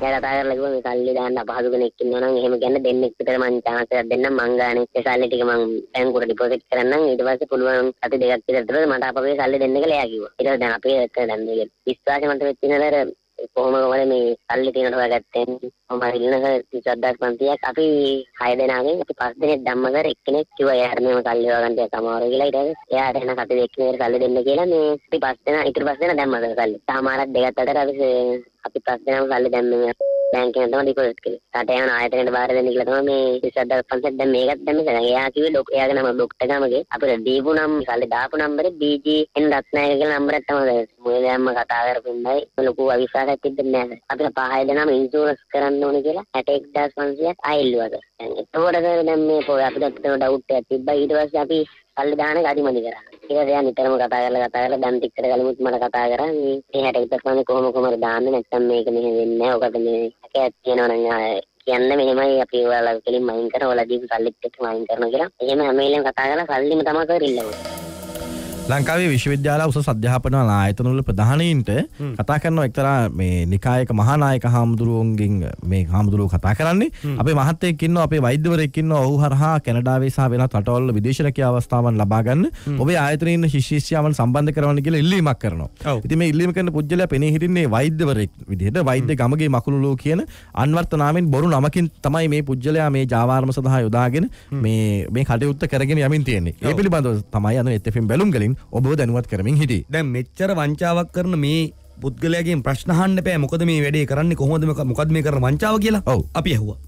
එයා කතා කරලා කිව්වා මේ සල්ලි දාන්න අපහසු කෙනෙක් ඉන්නවා නම් එහෙම කියන්න දෙන්නෙක් විතර මං chance එකක් දෙන්නම්. මං ගානේ ඒ සල්ලි ටික මං බැංකුවට ඩිපොසිට් කරන්නම්. ඊට පස්සේ පුළුවන් අති දෙකක් විතර මට අපේ සල්ලි දෙන්න කියලා එයා කිව්වා. ඊට පස්සේ දැන් අපි එක දැන් මේ විශ්වාසමන්ත වෙච්ච ඉන්නදර කොහොම කොහමද මේ සල්ලි තියෙනට හොයාගත්තේ මම ඉන්නක 37500ක් අපි 6 දෙනාගෙන් අපි 5 දෙනෙක් ධම්ම කර එක්කෙනෙක් කිව්වා එයාට මේව සල්ලි හොයාගන්න ටිකක් අමාරු කියලා. ඊට පස්සේ එයාට එන කටි දෙකේ සල්ලි දෙන්න කියලා මේ අපි 5 දෙනා ඉතුරු 5 දෙනා දැම්මද සල්ලි. සමහරක් දෙකක් අතර අපි අපි 5 දෙනාම සල්ලි දැම්මේ බැංකුවෙන් තමයි ඩිපොසිට් කළේ. රට යන ආයතනයට බාර දෙන්න කියලා තමයි මේ 37500 දැන් මේකත් දැම්මේ. දැන් එයා කිව්වේ ඩොක් එයාගේ නම ඩොක්ටර් ගමගේ අපිට දීපු නම් සල්ලි දාපු නම්බරේ BGN රත්නායක කියලා නම්බරයක් තමයි මුලින්ම කතා කරපින්නයි ලොකු අවිශ්වාසයක් තිබෙන්නේ නැහැ. අපිට පහය දෙනාම ඉන්ෂුරන්ස් කරන්න ඕනේ කියලා 61500ක් ආයෙල්ලුවද. දැන් ඒකවල දැන් මේ පොය අපිට ඩවුට් එකක් තිබ්බා. ඊට පස්සේ අපි සල්ලි දාන එක අදිමදි කරා. ඊට එයා නිතරම කතා කරලා කතා කරලා දැන් ටිකකට කලිමුත් මට කතා කරා මේ මේ 61 කොහොම කොහමද දාන්නේ නැත්නම් මේක මෙහෙම වෙන්නේ නැහැ. ඔකට මේ හැකයක් තියෙනවා නම් කියන්න මෙහෙමයි අපි ඔයාලා කෙලින් මයින් කරන ඔයාලා දීපු සල්ලිත් එක්ක මයින් කරනවා කියලා. එහෙම හැම වෙලේම කතා කරලා සල්ලිම තමයි කරිල්ලව. ලංකාවේ විශ්වවිද්‍යාල උසස් අධ්‍යාපන ආයතනවල ප්‍රධානීන්ට කතා කරනවා එක්තරා මේ නිකායක මහානායක හාමුදුරුවන්ගෙන් මේ හාමුදුරුව කතා කරන්නේ. අපේ මහත්තයෙක් ඉන්නවා අපේ වෛද්‍යවරයෙක් ඉන්නවා ඔහු හරහා කැනඩාවේ සහ වෙනත් රටවල විදේශ රැකියාව අවස්ථාවන් ලබා ගන්න. ඔබේ ආයතනයේ ඉන්න ශිෂ්‍යයන් සම්බන්ධ කරවන්න කියලා ඉල්ලීමක් කරනවා. ඉතින් මේ ඉල්ලීම කරන පුජ්‍යලයා පෙනී හිටින්නේ වෛද්‍යවරයෙක් විදිහට වෛද්‍ය ගමගේ මකුළුලෝ කියන අන්වර්ථ නාමෙන් බොරු නමකින් තමයි මේ පුජ්‍යලයා මේ ජාවාරම සඳහා යොදාගෙන මේ මේ කටයුත්ත කරගෙන යමින් තියෙන්නේ. ඒ පිළිබඳව තමයි අද එතෙෆින් බැලුම් ගලින් ඔබ දැනුවත් කරමින් හිටියේ. දැන් මෙච්චර වංචාවක් කරන මේ පුද්ගලයාගෙන් ප්‍රශ්න අහන්න බෑ මොකද මේ වැඩේ කරන්නේ කොහොමද මොකද මේ කරන වංචාව කියලා. ඔව් අපි ඇහුවා.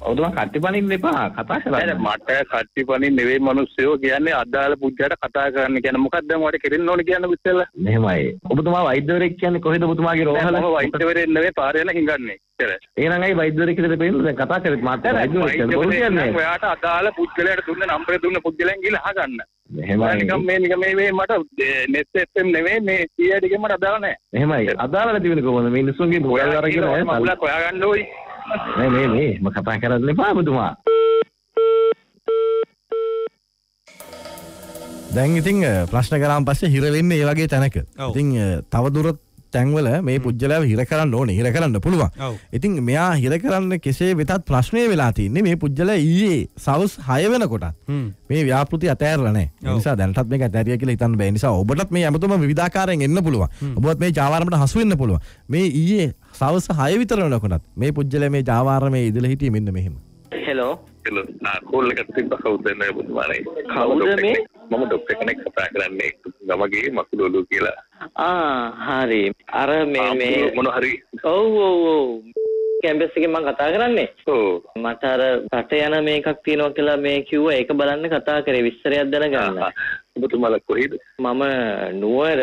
ඔවතුමා කට්ටි පනින්න එපා කතා කරන්න. මට කට්ටි පනින් නෙවෙයි මිනිස්සුયો කියන්නේ අදාළ පුජ්ජයට කතා කරන්න කියන මොකක්ද මට කෙරෙන්න ඕනේ කියන්න ඉස්සෙල්ල. මෙහෙමයි. ඔබතුමා වෛද්‍යවරයෙක් කියන්නේ කොහෙද ඔබතුමාගේ රෝහල? වෛද්‍යවරයෙක් නෙවෙයි පාරේ යන හිඟන්නේ. එහෙනම් අයි වෛද්‍යවරයෙක් කියලා දෙපෙන්න දැන් කතා කරේත් මාත් වෛද්‍යවරයෙක් කියන්නේ. ඔයාට අදාළ පුජ්ජලයට දුන්න නම්බරේ දුන්න පුජ්ජලයන් ගිහලා අහගන්න. මෙහෙමයි. නිකම් මේ නිකම් මේ මේ මට නෙත් FM නෙවෙයි මේ කීය ටික මට අදාළ නැහැ. මෙහෙමයි. අදාළ නැති වෙන කොහොමද? මිනිස්සුන්ගේ මගුලක් හොයාගන්න ඕයි. මේ මේ මේ මම කතා කරන්න එපා ඔබතුමා. දැන් ඉතින් ප්‍රශ්න කරාන් පස්සේ හිර වෙන්නේ ඒ වගේ තැනක. ඉතින් තවදුරටත් තැන්වල මේ පුද්ගලයාව හිර කරන්න ඕනේ හිර කරන්න පුළුවන්. ඉතින් මෙයා හිර කරන්න කෙසේ වෙතත් ප්‍රශ්නය වෙලා තින්නේ මේ පුද්ගලයා ඊයේ සවස් 6 වෙනකොට මේ ව්‍යාපෘති අතෑරලා නැහැ. ඒ නිසා දැනටත් මේක අතෑරියා කියලා හිතන්න බෑ. නිසා ඔබටත් මේ ඇමතුම විවිධාකාරයෙන් එන්න පුළුවන්. ඔබත් මේ ජාවාරමට හසු වෙන්න පුළුවන්. මේ ඊයේ සවස් 6 විතර වෙනකොටත් මේ පුද්ගලයා මේ ජාවාරමේ ඉඳලා හිටියේ මෙන්න මෙහෙම. හෙලෝ හෙලෝ ආ කෝල් එකක් තිබ්බ කවුද? නේ බුදුමානේ කවුද මේ? මම ඩොක්ටර් කෙනෙක් කතා කරන්නේ. ගමගේ මකුලෝලු කියලා හරි. අර මේ මේ මොන හරි. ඔව් ඔව් ඔව්. කැම්පස් එකෙන් මම කතා කරන්නේ. ඔව්. මට අර රට යන මේකක් තියෙනවා කියලා මේ කිව්වා. ඒක බලන්න කතා කරේ. විස්තරයක් දැනගන්න. ඔබතුමාලා කොහෙද? මම නුවර.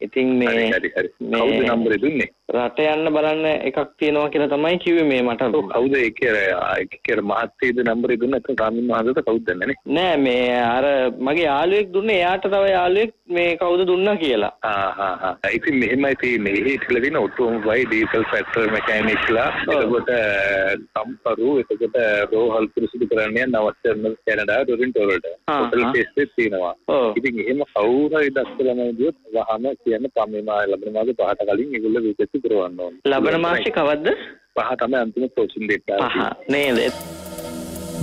ඉතින් මේ හරි හරි කවුද නම්බරේ දුන්නේ රට යන්න බලන්න එකක් තියෙනවා කියලා තමයි කිව්වේ මේ මට. කවුද ඒක ඒක මහත්තයේද නම්බරේ දුන්න නැත්නම් රාමින් මහත්තයාද කවුද දන්නේ නේ? නෑ මේ අර මගේ යාළුවෙක් දුන්නේ එයාට තව යාළුවෙක් මේ කවුද දුන්නා කියලා. ආ හා හා ඉතින් මෙහෙමයි තියෙන්නේ ඒ කියලා දෙන ඔටෝමොබයිල් ඩීසල් ෆැක්ටරි මෙකැනික්ලා එතකොට සම්පරු එතකොට රෝහල් පිරිසිදු කරන්න යන නවත්තන කැනඩා ටොරන්ටෝ වලට. හොටල් ටෙස්ට් තියෙනවා. ඉතින් එහෙම කවුරු හරි දැක්කලම ගියොත් වහම කියන්න තමයි මා ලබන මාසේ පහට කලින් ඒගොල්ලෝ විකසි කරවන්න ඕනේ. ලබන මාසේ කවද්ද? පහ තමයි අන්තිම කෝචින් ඩේට් පහ. නේද?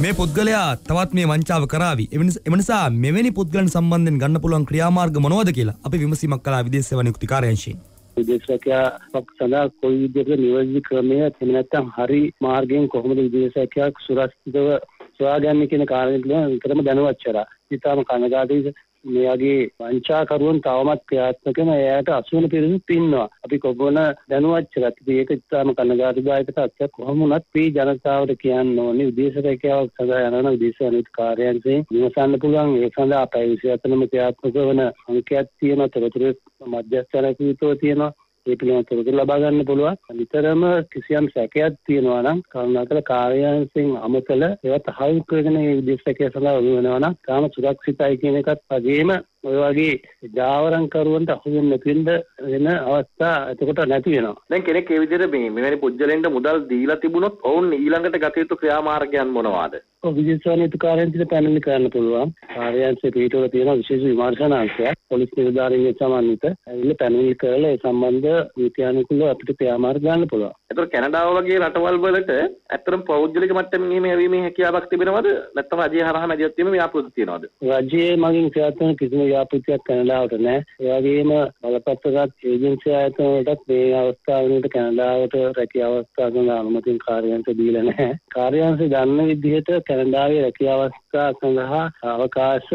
මේ පුද්ගලයා තවත් මේ වංචාව කරාවි එම නිසා මෙවැනි පුද්ගලන් සම්බන්ධයෙන් ගන්න පුළුවන් ක්‍රියාමාර්ග මොනවද කියලා අපි විමසීමක් කළා විදේශ සේවා නියුක්ති කාර්යාංශයෙන්. විදේශකයාක් සඳහා කොයි විදිහට නිවැරදි ක්‍රමය එහෙම නැත්නම් හරි මාර්ගයෙන් කොහොමද විදේශකයාක් සුරක්ෂිතව සොයාගන්නේ කියන කාරණේ පිළිබඳව විතරම දැනුවත් කරා. ඉතාලම කනගාටුයි මේ වගේ වංචාකරුවන් තවමත් ක්‍රියාත්මක වෙන එයාට අසුවන පිරිසුත් ඉන්නවා. අපි කොබන දැනුවත් කරත් ඒක ඉතාලම කනගාටුදායක තත්ත්වයක් කොහොම වුණත් මේ ජනතාවට කියන්න ඕනේ විදේශ රැකියාවක් සඳහා යන විදේශ අනිත් කාර්යාංශයෙන් විමසන්න පුළුවන් ඒ සඳහා අපේ 24ම ක්‍රියාත්මක වන අංකයක් තියෙනවා. තොරතුරු මධ්‍යස්ථානක විතර තියෙනවා. ඒ පිළිබඳව තොරතුරු ලබා ගන්න පුළුවන්. නිතරම කිසියම් සැකයක් තියෙනවා නම් කරුණාකර කාර්යාංශයෙන් අමතල ඒවත් තහවුරු කරගෙන මේ විදේශ රැකියාව සඳහා යොමු වෙනවා නම් තාම සුරක්ෂිතයි කියන එකත් වගේම ඔය වගේ ජාවරංකරුවන්ට අහු වෙන්නේ නැතිවෙන්න වෙන අවස්ථා එතකොට නැති වෙනවා. දැන් කෙනෙක් ඒ විදිහට මේ මෙවැනි පුජ්‍යලෙන්ට මුදල් දීලා තිබුණොත් ඔවුන් ඊළඟට ගත යුතු ක්‍රියාමාර්ගයන් මොනවාද? ඔව් විදේශවාණිතු කාර්යාංශයට පැනලි කරන්න පුළුවන්. කාර්යාංශයේ පිටවල තියෙන විශේෂ විමර්ශනාංශයක් පොලිස් නිලධාරීන්ගේ සමන්විත ඇවිල්ලා පැනලි කරලා ඒ සම්බන්ධ නීතියානුකූලව අපිට ක්‍රියාමාර්ග ගන්න පුළුවන්. ඒතර කැනඩාව වගේ රටවල් වලට ඇත්තටම පෞද්ගලික මට්ටමින් එහෙම යැවීමේ හැකියාවක් තිබෙනවද? නැත්නම් රජය හරහා මැදිහත් වීම ව්‍යාපෘති තියනවද? රජයේ මගින් ක්‍රියාත්මක කිසිම ව්‍යාපෘතියක් කැනඩාවට නැහැ. ඒ වගේම බලපත්‍රගත් ඒජන්සි ආයතන වලටත් මේ අවස්ථාව වෙනකොට කැනඩාවට රැකියාව අවස්ථා සඳහා අනුමැතින් කාර්යාංශ දීලා නැහැ. කාර්යාංශය දන්න විදිහට කැනඩාවේ රැකියාව අවස්ථා සඳහා අවකාශ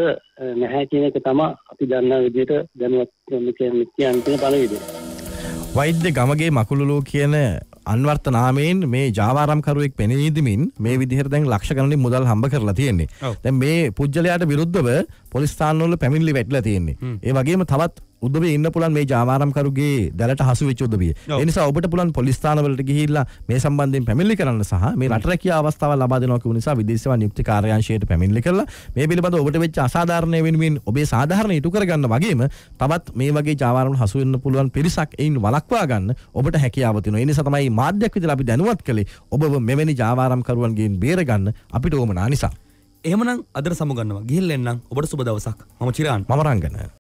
නැහැ කියන එක තමයි අපි දන්න විදිහට දැනුවත් කියන්නේ කියන්නේ පළවෙනි. වෛද්‍ය ගමගේ මකුළුලෝ කියන අන්වර්ථ නාමයෙන් මේ ජාවාරම්කරුවෙක් පෙනීදමින් මේ විදිහට දැන් ලක්ෂ ගණනින් මුදල් හම්බ කරලා තියෙන්නේ. දැන් මේ පුජ්‍යලයාට විරුද්ධව පොලිස් ස්ථානවල පැමිණිලි වැටලා තියෙන්නේ. ඒ වගේම තවත් උදවේ ඉන්න පුළන් මේ ජාමාරම්කරුගේ දැලට හසු වෙච්ච උදවිය. ඒ නිසා ඔබට පුළුවන් පොලිස් ස්ථානවලට ගිහිල්ලා මේ සම්බන්ධයෙන් පැමිණිලි කරන්න සහ මේ රට රැකියා අවස්ථාවල් ලබා දෙනවා කියු නිසා විදේශ සේවා නියුක්ති කාර්යාංශයට පැමිණිලි කරලා මේ පිළිබඳව ඔබට වෙච්ච අසාධාරණ වෙනුවෙන් ඔබේ සාධාරණ ඉටු කරගන්න වගේම තවත් මේ වගේ ජාවාරම් හසු වෙන්න පුළුවන් පිරිසක් එයින් වළක්වා ගන්න ඔබට හැකියාව තියෙනවා. ඒ නිසා තමයි මාධ්‍යයක් විදිහට අපි දැනුවත් කළේ ඔබව මෙවැනි ජාවාරම්කරුවන්ගෙන් බේරගන්න අපිට ඕමනා නිසා. එහෙමනම් අදට සමුගන්නවා ගිහිල්ලා එන්නම් ඔබට සුබ දවසක්. මම චිරාන්. මම රංගන.